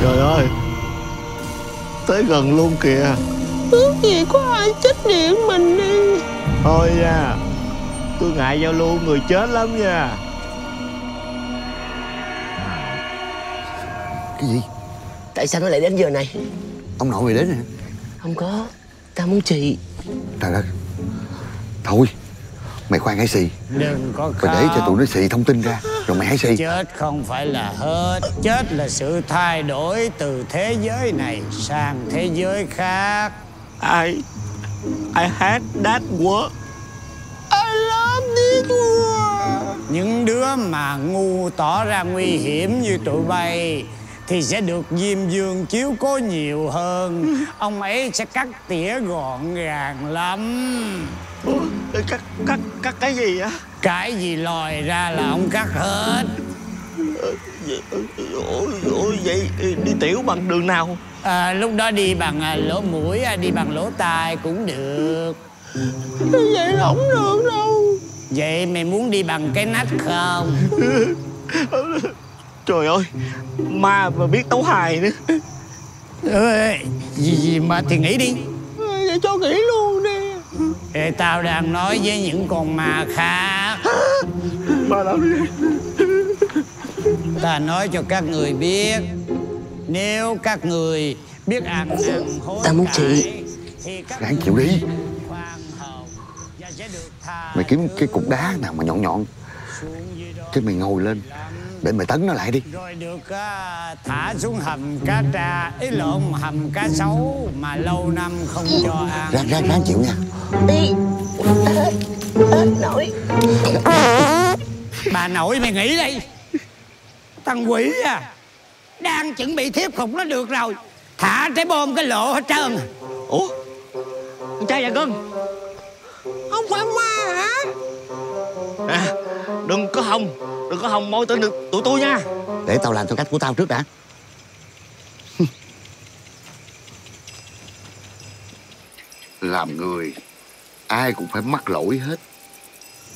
Trời ơi Tới gần luôn kìa. Ước gì có ai chết điện mình đi. Thôi nha Tôi ngại giao lưu người chết lắm nha. Cái gì? Tại sao nó lại đến giờ này? Ông nội mày đến nè. Không có Tao muốn trị Trời đất. Thôi Mày khoan hãy xì Đừng có Mày để cho tụi nó xì thông tin ra Rồi mày hãy xì Chết không phải là hết Chết là sự thay đổi từ thế giới này sang thế giới khác. I I had that word I love this world Những đứa mà ngu tỏ ra nguy hiểm như tụi bay Thì sẽ được Diêm Dương chiếu cố nhiều hơn. Ông ấy sẽ cắt tỉa gọn gàng lắm. Cắt, cắt, cắt cái gì á Cái gì lòi ra là ông cắt hết. Ôi, ôi vậy đi tiểu bằng đường nào? À, Lúc đó đi bằng à, lỗ mũi à, Đi bằng lỗ tai cũng được. Vậy không được đâu. Vậy mày muốn đi bằng cái nách không? Trời ơi Ma mà biết tấu hài nữa. Ê, gì gì mà thì nghĩ đi. Vậy cho nghỉ luôn đi Ê, Tao đang nói với những con ma khác. Ma đâu đi. Ta nói cho các người biết Nếu các người biết ăn năn hối Tao muốn Thì các Ráng chịu đi. Mày kiếm cái cục đá nào mà nhọn nhọn. Cái mày ngồi lên Để mày tấn nó lại đi. Rồi được à, thả xuống hầm cá tra Ý lộn hầm cá sấu Mà lâu năm không cho ăn. Ráng ráng ráng chịu nha. Đi. Nổi. Bà nội mày nghĩ đi. Thằng quỷ à Đang chuẩn bị thuyết phục nó được rồi. Thả trái bom cái lộ hết trơn. Ủa? Con trai và cưng Không phải ma hả? À, Đừng có hòng Đừng có hòng môi tên được. Tụi tôi nha. Để tao làm theo cách của tao trước đã. Làm người Ai cũng phải mắc lỗi hết.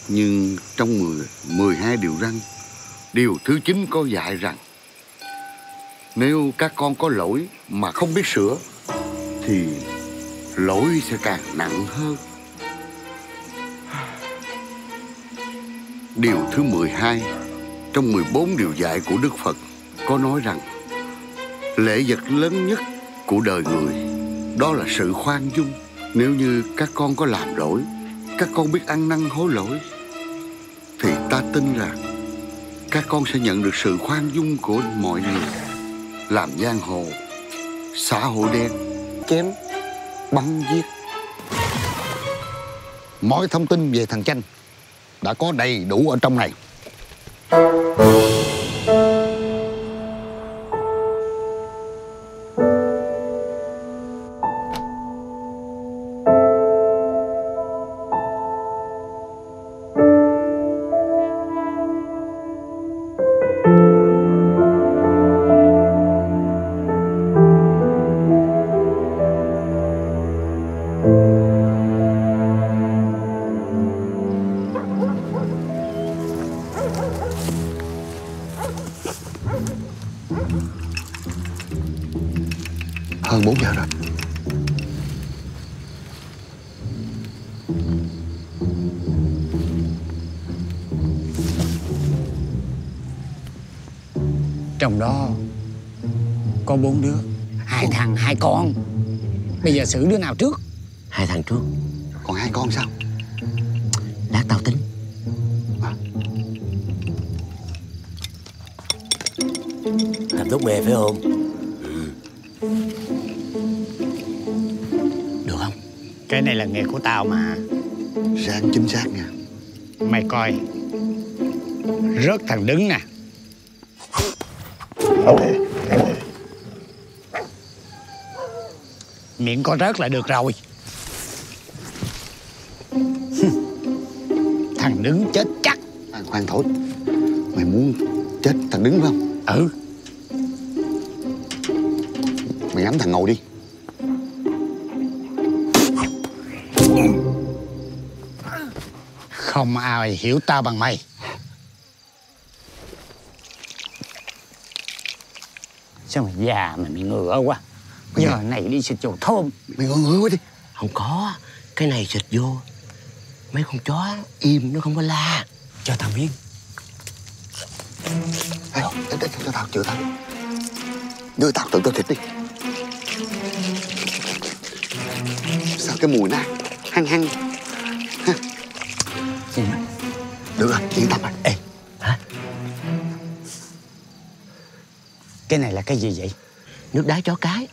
Nhưng trong mười, 12 điều răn Điều thứ chín có dạy rằng Nếu các con có lỗi mà không biết sửa Thì lỗi sẽ càng nặng hơn Điều thứ 12 trong 14 điều dạy của Đức Phật có nói rằng lễ vật lớn nhất của đời người đó là sự khoan dung. Nếu như các con có làm lỗi, các con biết ăn năn hối lỗi thì ta tin rằng các con sẽ nhận được sự khoan dung của mọi người. Làm giang hồ, xã hội đen, chém, bắn giết. Mọi thông tin về thằng Chanh đã có đầy đủ ở trong này. Xử đứa nào trước? Hai thằng trước. Còn hai con sao? Lát tao tính. Làm thuốc mê phải không? Được không? Cái này là nghề của tao mà. Ráng chính xác nha. Mày coi. Rớt thằng đứng nè Miệng có rớt là được rồi. Thằng đứng chết chắc. À, Khoan thôi Mày muốn chết thằng đứng phải không? Ừ. Mày ngắm thằng ngồi đi. Không ai hiểu tao bằng mày. Sao mày già mà mày ngựa quá Giờ này đi xịt dầu thơm. Mày ngựa ngựa quá đi. Không có. Cái này xịt vô. Mấy con chó im nó không có la. Cho tao miếng Ê, để, để, cho tao chữa tao Đưa tao tự tao thịt đi. Sao cái mùi nó hăng hăng? Ha. Được rồi, yên tâm rồi. Ê Cái này là cái gì vậy? Nước đá chó cái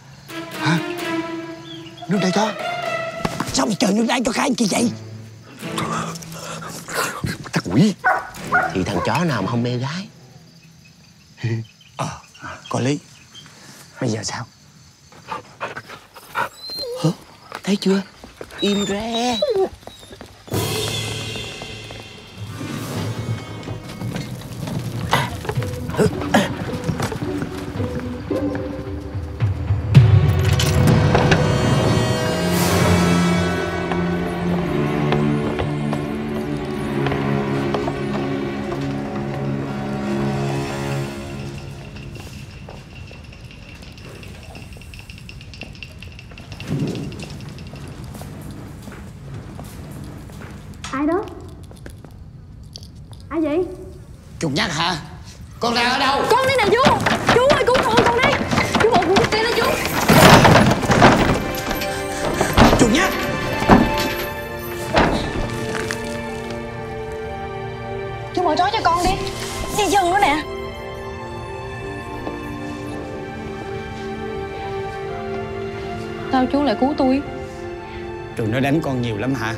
đá cho cái gì vậy. Thằng quỷ. Thì thằng chó nào mà không mê gái? Ờ Có lý. Bây giờ sao? Hả? Thấy chưa? Im re Nhắt hả? Con đang ở đâu? Con đây nè chú Chú ơi cứu con con đây Chú bộ cứu cái đó chú. Chuột nhắt Chú mở trói cho con đi. Dây dần nữa nè. Sao chú lại cứu tôi? Tụi nó đánh con nhiều lắm hả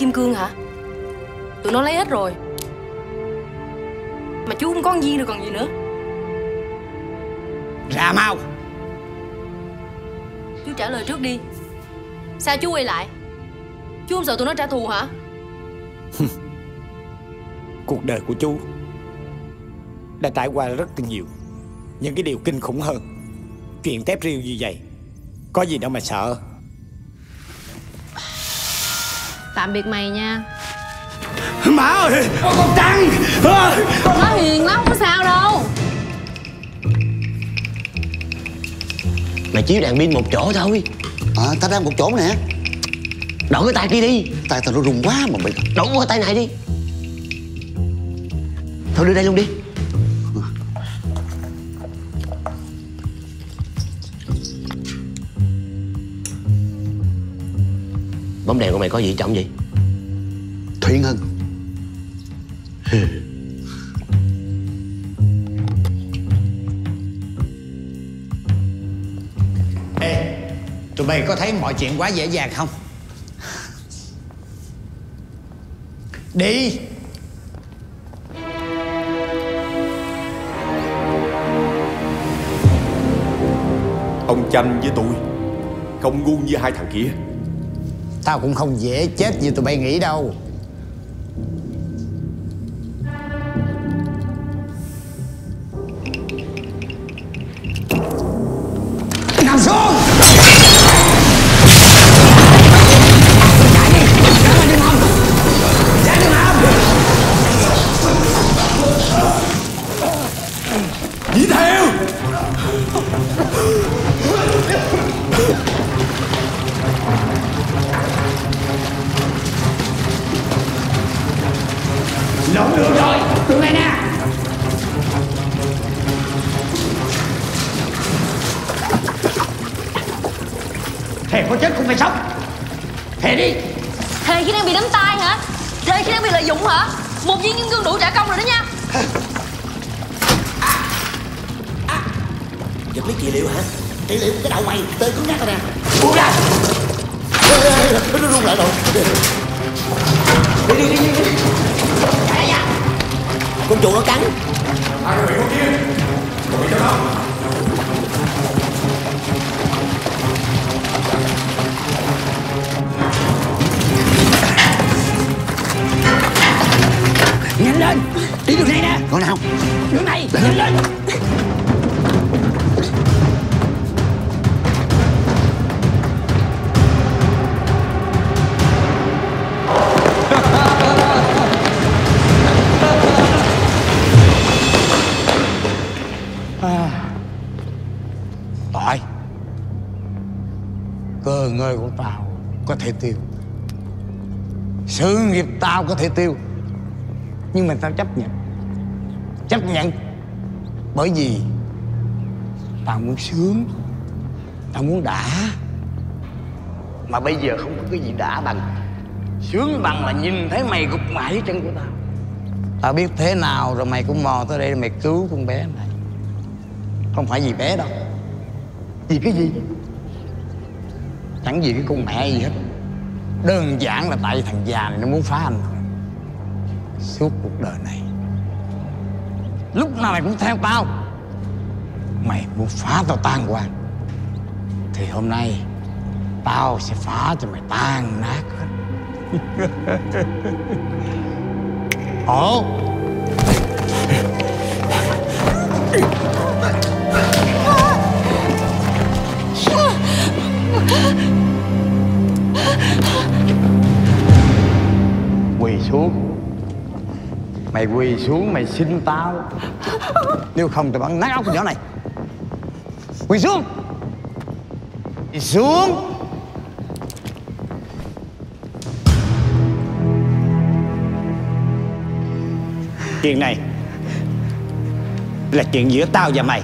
kim cương hả? Tụi nó lấy hết rồi. Mà chú không có con Duyên rồi còn gì nữa. Ra mau. Chú trả lời trước đi. Sao chú quay lại? Chú không sợ tụi nó trả thù hả? Cuộc đời của chú Đã trải qua rất nhiều. Những cái điều kinh khủng hơn. Chuyện tép riêu như vậy Có gì đâu mà sợ Tạm biệt mày nha. Má ơi Con Trăng Nó hiền lắm không có sao đâu. Mày chiếu đèn pin một chỗ thôi. À tao đang một chỗ nè. Đổi cái tay kia đi. Tay tao nó rung quá mà mày. Đổi qua tay này đi. Thôi đưa đây luôn đi Đèn của mày có gì trọng vậy Thủy Ngân. Ê Tụi bay có thấy mọi chuyện quá dễ dàng không? Đi. Ông Chanh với tôi Không ngu như hai thằng kia Tao cũng không dễ chết như tụi bay nghĩ đâu. Thể tiêu. Sự nghiệp tao có thể tiêu, Nhưng mà tao chấp nhận. Chấp nhận Bởi vì Tao muốn sướng, Tao muốn đã. Mà bây giờ không có cái gì đã bằng. Sướng bằng là nhìn thấy mày gục mãi dưới chân của tao. Tao biết thế nào rồi mày cũng mò tới đây mày cứu con bé này Không phải vì bé đâu. Vì cái gì? Chẳng vì cái con mẹ gì hết. Đơn giản là tại thằng già này nó muốn phá anh thôi. Suốt cuộc đời này. Lúc nào mày cũng theo tao. Mày muốn phá tao tan quan, Thì hôm nay Tao sẽ phá cho mày tan nát hết. Ồ. Mày quỳ xuống, mày xin tao. Nếu không, tao bắn nát óc con nhỏ này. Quỳ xuống. Quỳ xuống. Chuyện này Là chuyện giữa tao và mày.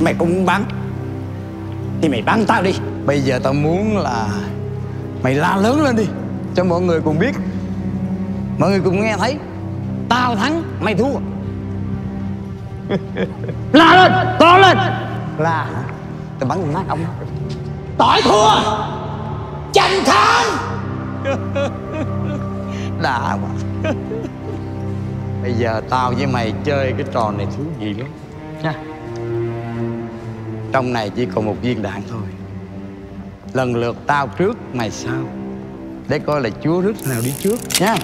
Mày cũng muốn bắn, Thì mày bắn tao đi. Bây giờ tao muốn là Mày la lớn lên đi, Cho mọi người cùng biết. Mọi người cùng nghe thấy. Tao thắng mày thua. La lên To lên. La hả? Tao bắn nát ông Tỏi thua. Tranh thắng. Đã quá. Bây giờ tao với mày chơi cái trò này thú vị lắm. Nha. Trong này chỉ còn một viên đạn thôi. Lần lượt tao trước mày sau. Để coi là chúa rít nào đi trước. Nha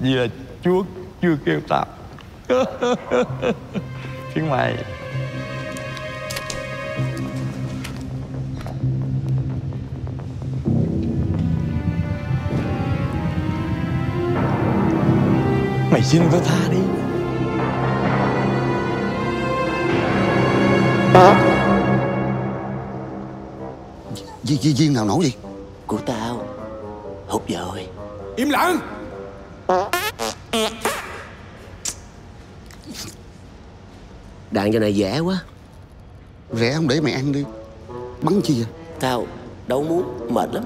vì là chúa chưa kêu tao phiên mày mày xin tao tha đi. Viên, viên, viên nào nổ gì Của tao. Hút rồi. Im lặng Đạn cho này rẻ quá. Rẻ không để mày ăn đi. Bắn chi vậy? Tao đâu muốn Mệt lắm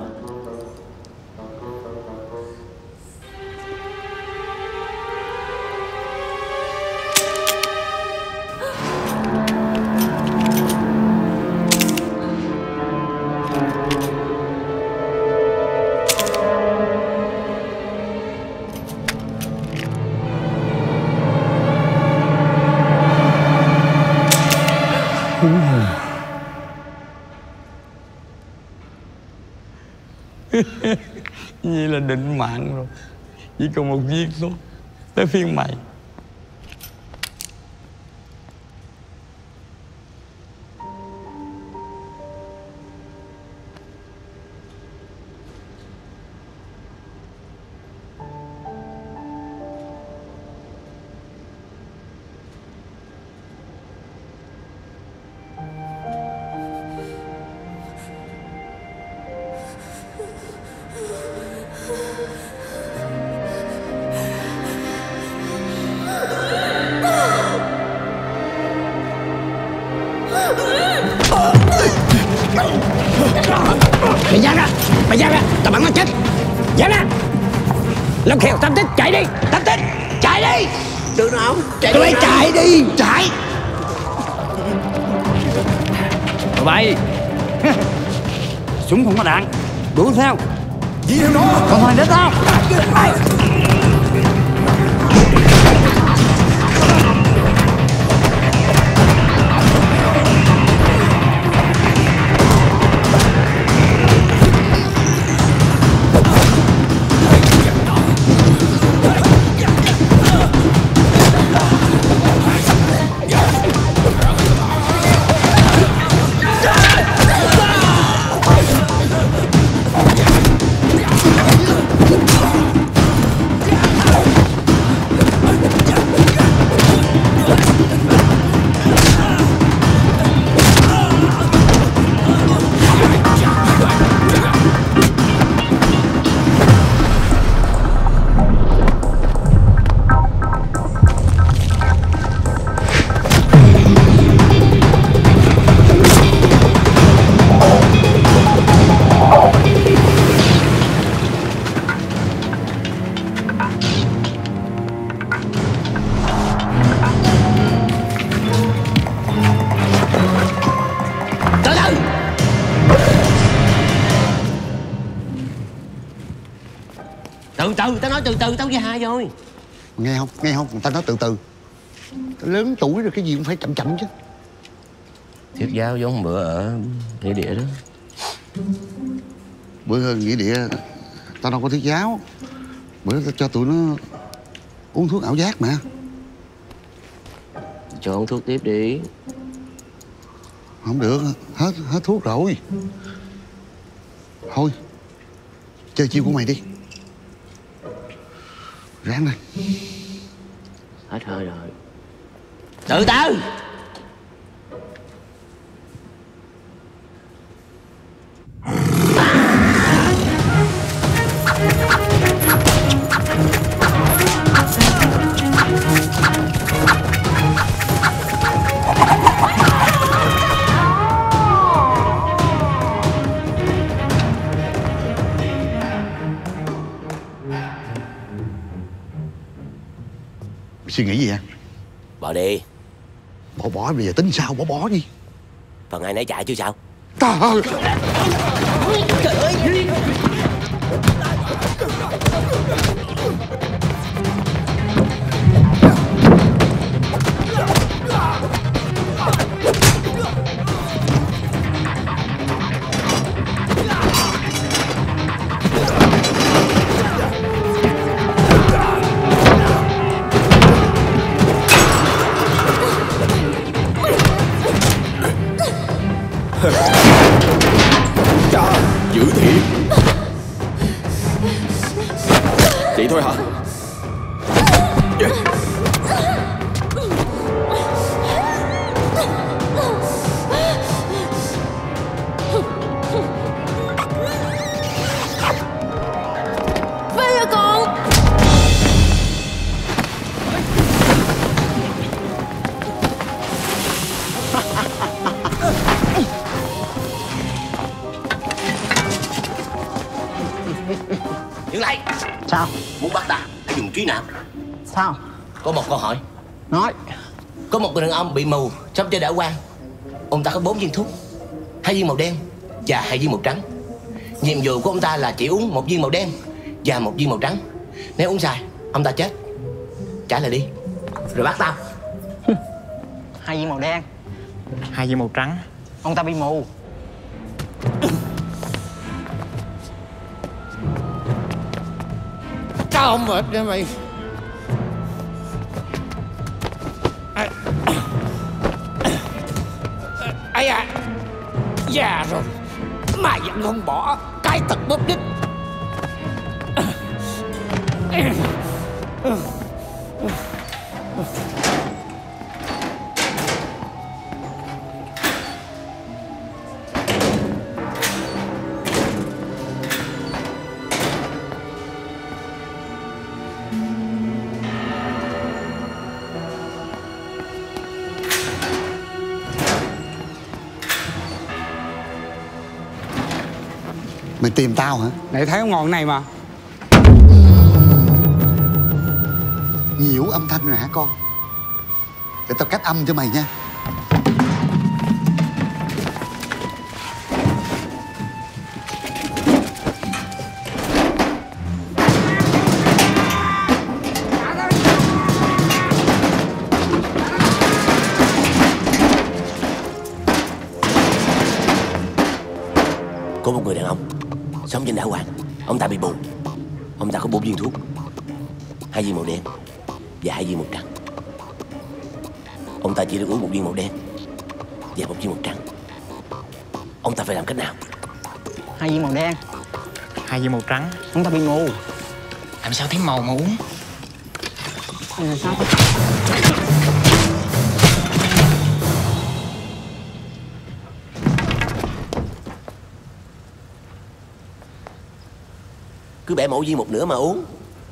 Chỉ còn một viên thôi Tới Mày ra ra Mày ra ra Tao bắn nó chết. Ra ra. Lâm khèo Tam tích chạy đi Tam tích chạy đi. Đừng nào Chạy Tụi bay chạy đi Chạy. Tụi bay. Súng không có đạn. Đuổi theo. Gì theo nó Còn thằng đến tao Tao nói từ từ Tao với hai rồi. Nghe không nghe không người ta nói từ từ. Lớn tuổi rồi cái gì cũng phải chậm chậm chứ. Thiết giáo giống bữa ở nghĩa địa đó. Bữa hơn nghĩa địa Tao đâu có thiết giáo. Bữa tao cho tụi nó Uống thuốc ảo giác mà. Cho uống thuốc tiếp đi. Không được Hết hết thuốc rồi. Thôi Chơi chiêu của mày đi Ráng lên. Hết hơi rồi. Từ từ! Bỏ bây giờ tính sao? Bỏ bỏ đi. Phần ai nấy chạy chứ sao? Trời ơi. Trời ơi bị mù Sắp chơi đã quan Ông ta có bốn viên thuốc hai viên màu đen Và hai viên màu trắng. Nhiệm vụ của ông ta là chỉ uống một viên màu đen Và một viên màu trắng. Nếu uống sai Ông ta chết. Trả lời đi. Rồi bắt tao. Hai viên màu đen. Hai viên màu trắng. Ông ta bị mù. Tao mệt rồi mày bỏ cái thật bóp đít tìm tao hả? Nãy thấy ông ngọn này mà. Nhiễu âm thanh rồi hả con? Để tao cách âm cho mày nha Ông ta phải làm cách nào? Hai viên màu đen. Hai viên màu trắng. Ông ta bị mù. Làm sao thấy màu mà uống? Làm sao? Cứ bẻ mỗi viên một nửa mà uống.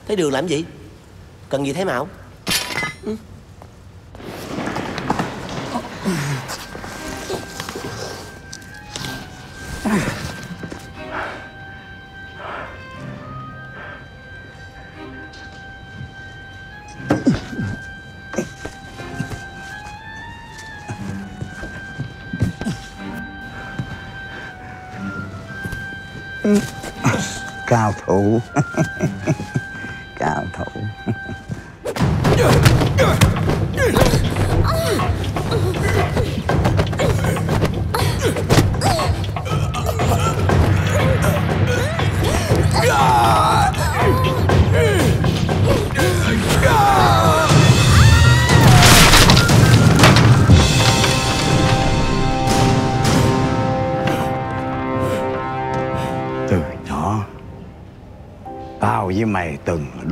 Thấy đường làm gì? Cần gì thấy mạo cao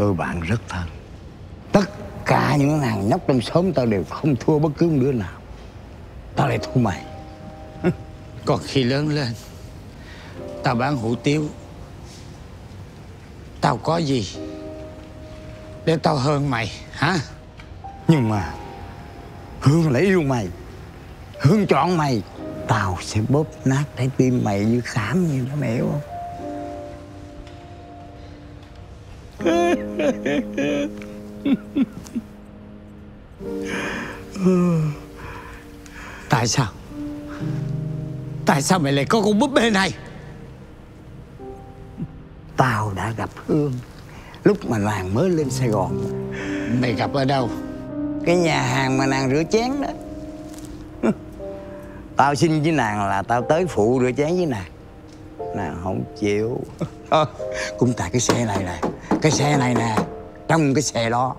tôi bạn rất thân. Tất cả những hàng nhóc trong xóm tao đều không thua bất cứ một đứa nào. Tao lại thua mày. Còn khi lớn lên, Tao bán hủ tiếu. Tao có gì Để tao hơn mày, hả? Nhưng mà hương lại yêu mày. Hương chọn mày. Tao sẽ bóp nát trái tim mày như khảm như nó mày không Tại sao? Tại sao mày lại có con búp bê này? Tao đã gặp Hương Lúc mà nàng mới lên Sài Gòn. Mày gặp ở đâu? Cái nhà hàng mà nàng rửa chén đó. Tao xin với nàng là tao tới phụ rửa chén với nàng. Nàng không chịu. Ờ, Cũng tại cái xe này nè Cái xe này nè Trong cái xe đó.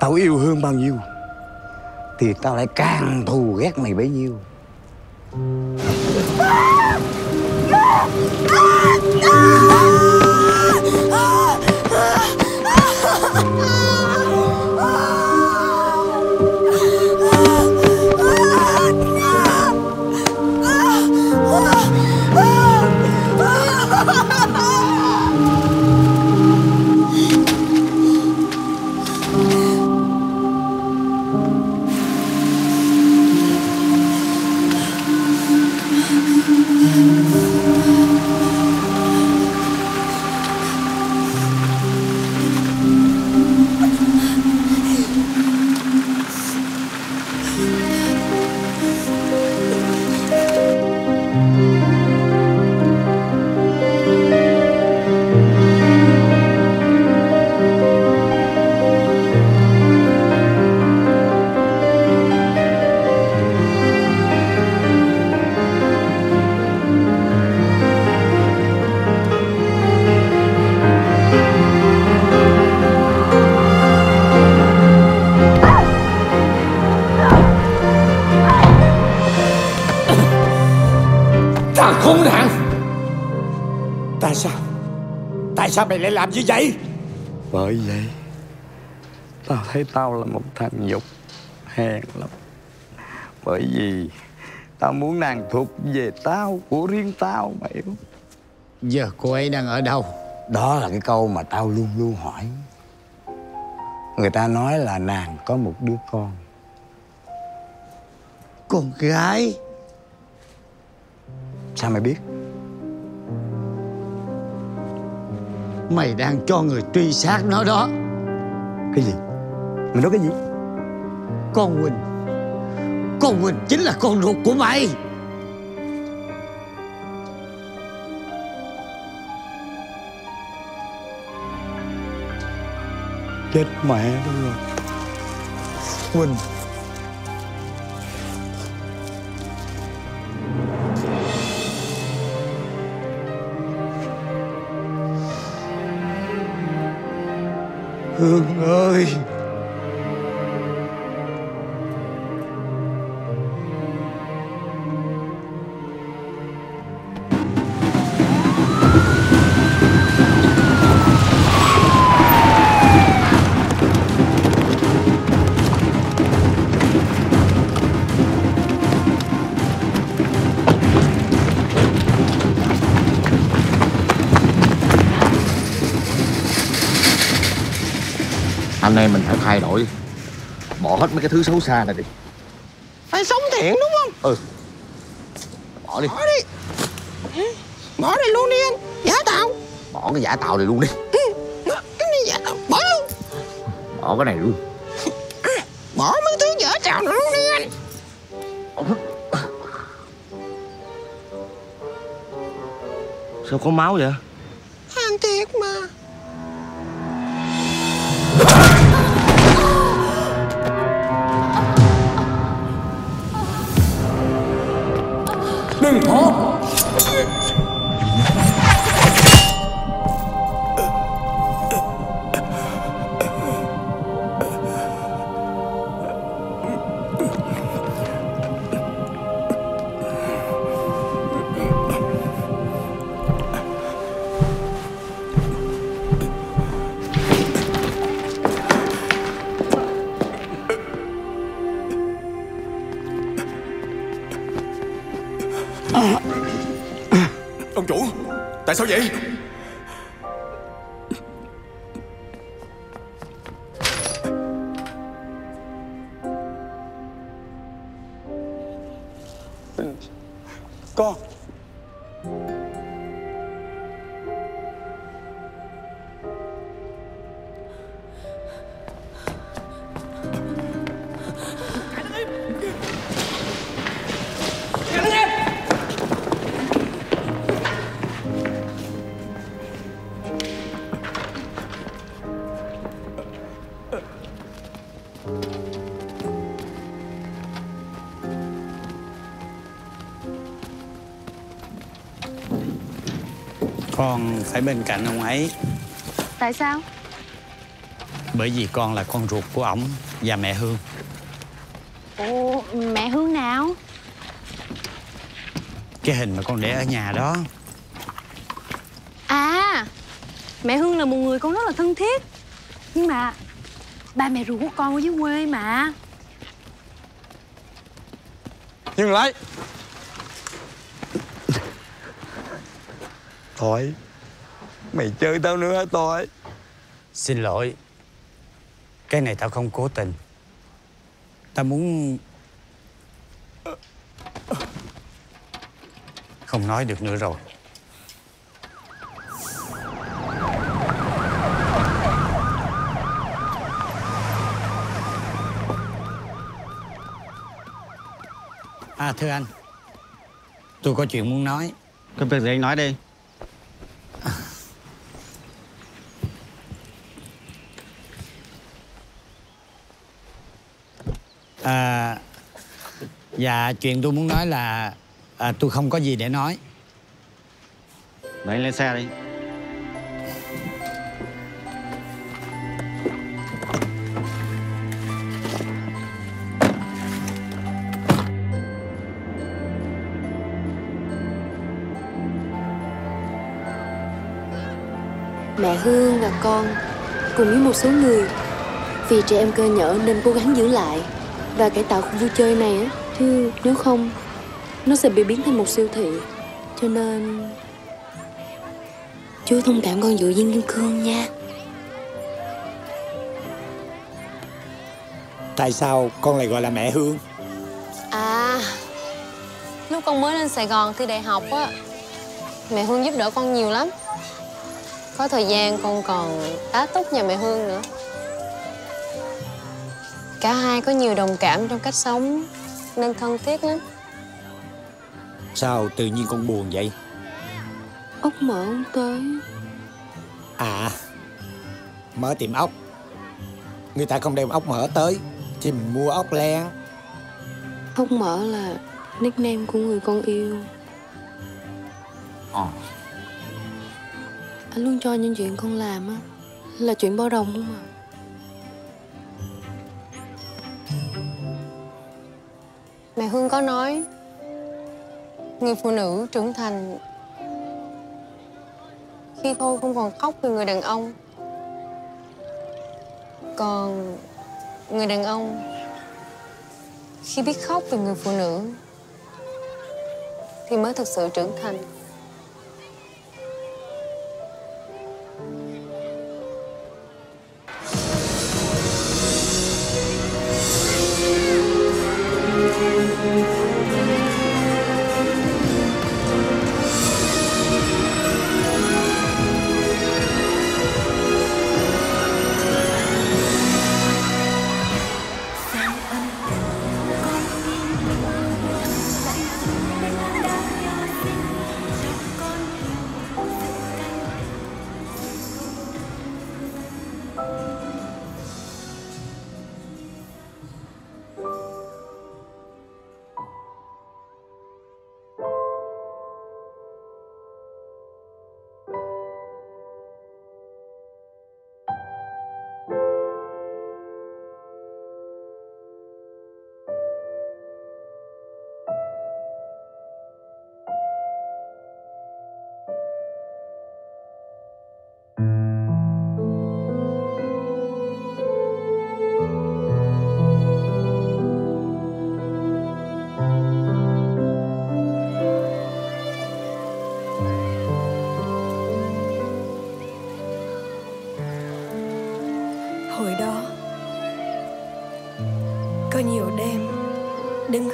Tao yêu Hương bao nhiêu Thì tao lại càng thù ghét mày bấy nhiêu. Thằng sao mày lại làm như vậy? Bởi vậy Tao thấy tao là một thằng nhục Hèn lắm. Bởi vì Tao muốn nàng thuộc về tao Của riêng tao mày hiểu. Giờ cô ấy đang ở đâu? Đó là cái câu mà tao luôn luôn hỏi. Người ta nói là nàng có một đứa con. Con gái. Sao mày biết Mày đang cho người truy sát nó đó. Cái gì? Mày nói cái gì? Con Quỳnh. Con Quỳnh chính là con ruột của mày. Chết mẹ nó rồi. Quỳnh Hương ơi Anh em mình phải thay đổi. Bỏ hết mấy cái thứ xấu xa này đi. Phải sống thiện đúng không? Ừ. Bỏ đi. Bỏ đi. Bỏ đi luôn đi anh. Giả tạo. Bỏ cái giả tạo này luôn đi. Cái này giả tạo. Bỏ luôn. Bỏ cái này luôn. Bỏ mấy thứ giả tạo này luôn đi anh. Sao có máu vậy? Hàng thiệt mà Đừng thốt Tại sao Con phải bên cạnh ông ấy. Tại sao? Bởi vì con là con ruột của ổng và mẹ Hương. Ồ, mẹ Hương nào? Cái hình mà con để ở nhà đó. À Mẹ Hương là một người con rất là thân thiết. Nhưng mà Ba mẹ ruột của con ở dưới quê mà. Dừng lại Thôi Mày chơi tao nữa hả Thôi Xin lỗi. Cái này tao không cố tình. Tao muốn Không nói được nữa rồi. À thưa anh. Tôi có chuyện muốn nói. Có việc gì anh nói đi chuyện tôi muốn nói là à, tôi không có gì để nói. Vậy anh lên xe đi Mẹ Hương và con cùng với một số người vì trẻ em cơ nhở nên cố gắng giữ lại và cải tạo khu vui chơi này á chứ nếu không nó sẽ bị biến thành một siêu thị. Cho nên chú thông cảm con dụ viên kim cương nha. Tại sao con lại gọi là mẹ Hương? à lúc con mới lên sài gòn thi đại học á mẹ hương giúp đỡ con nhiều lắm. Có thời gian con còn tá túc nhà mẹ hương nữa. Cả hai có nhiều đồng cảm trong cách sống nên thân thiết lắm. Sao tự nhiên con buồn vậy? ốc mở không tới. À Mở tiệm ốc. Người ta không đem ốc mở tới Thì mình mua ốc len ốc mở là nickname của người con yêu. Ờ. Anh luôn cho những chuyện con làm á là chuyện bao đồng không à mẹ hương có nói, người phụ nữ trưởng thành khi thôi không còn khóc vì người đàn ông. Còn người đàn ông khi biết khóc vì người phụ nữ thì mới thực sự trưởng thành.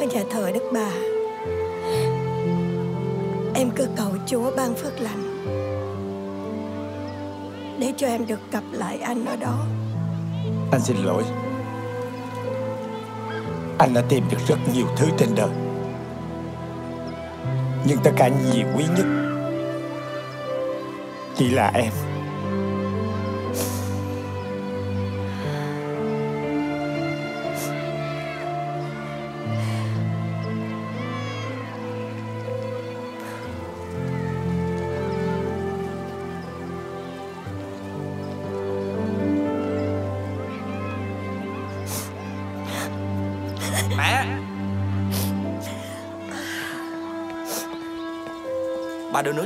Đứng nhà thờ Đức Bà. Em cứ cầu Chúa ban phước lành Để cho em được gặp lại anh ở đó. Anh xin lỗi. Anh đã tìm được rất nhiều thứ trên đời, Nhưng tất cả nhiều quý nhất Chỉ là em.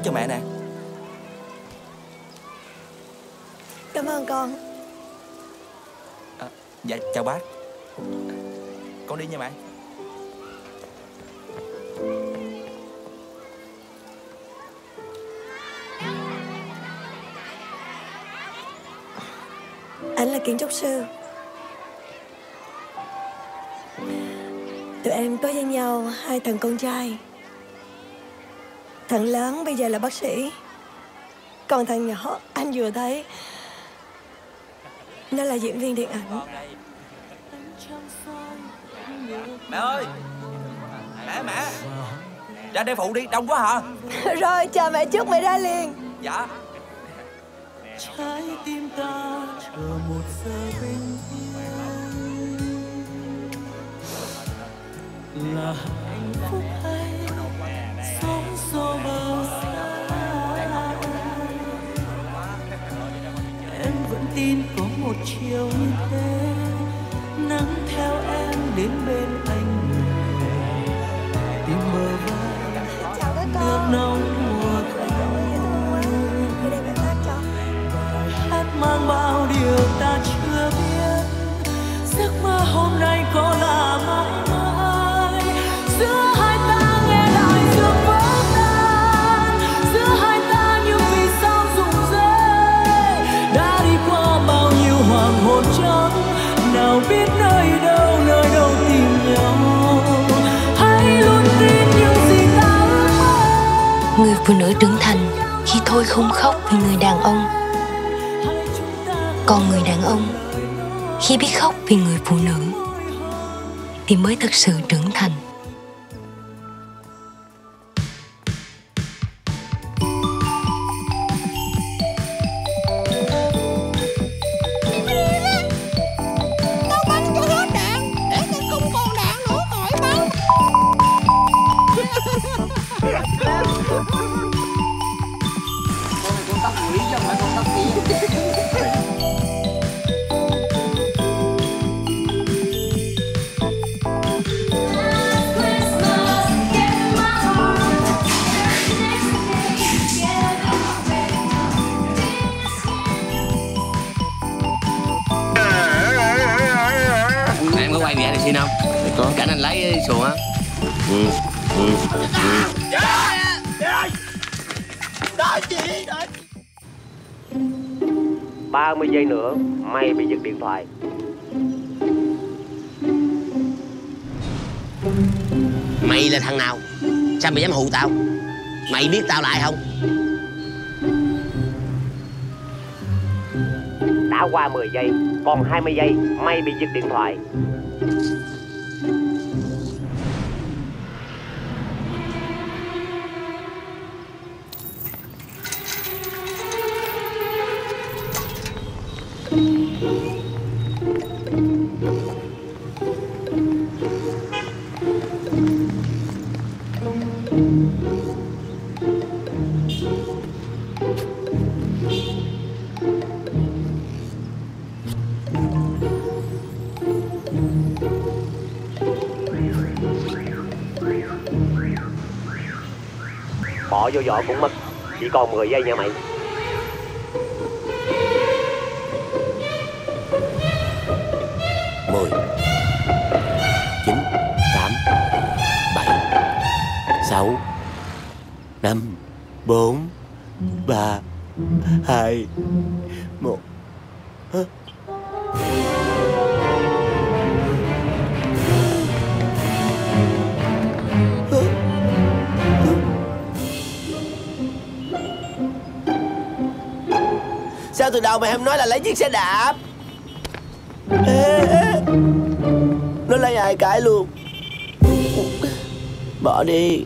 Nước cho mẹ nè. Cảm ơn con. À, Dạ chào bác. Con đi nha mẹ. Anh là kiến trúc sư. Tụi em có với nhau hai thằng con trai Thằng lớn bây giờ là bác sĩ. Còn thằng nhỏ anh vừa thấy. Nó là diễn viên điện ảnh. Mẹ ơi! Mẹ mẹ! Ra đây phụ đi đông quá hả? Rồi chờ mẹ chút mẹ ra liền. Dạ. Trái tim ta chờ một giờ bình yên là Người phụ nữ trưởng thành khi thôi không khóc vì người đàn ông. Còn người đàn ông khi biết khóc vì người phụ nữ. Thì mới thật sự trưởng thành. Sao mày dám hù tao. Mày biết tao lại không? Đã qua 10 giây, Còn 20 giây Mày bị giật điện thoại. Bỏ vô giỏ cũng mất. Chỉ còn 10 giây nha mày. Mười, chín, tám, bảy, sáu, năm, bốn. Chiếc xe đạp. Ê, ê. Nó lấy ai cái luôn. Bỏ đi.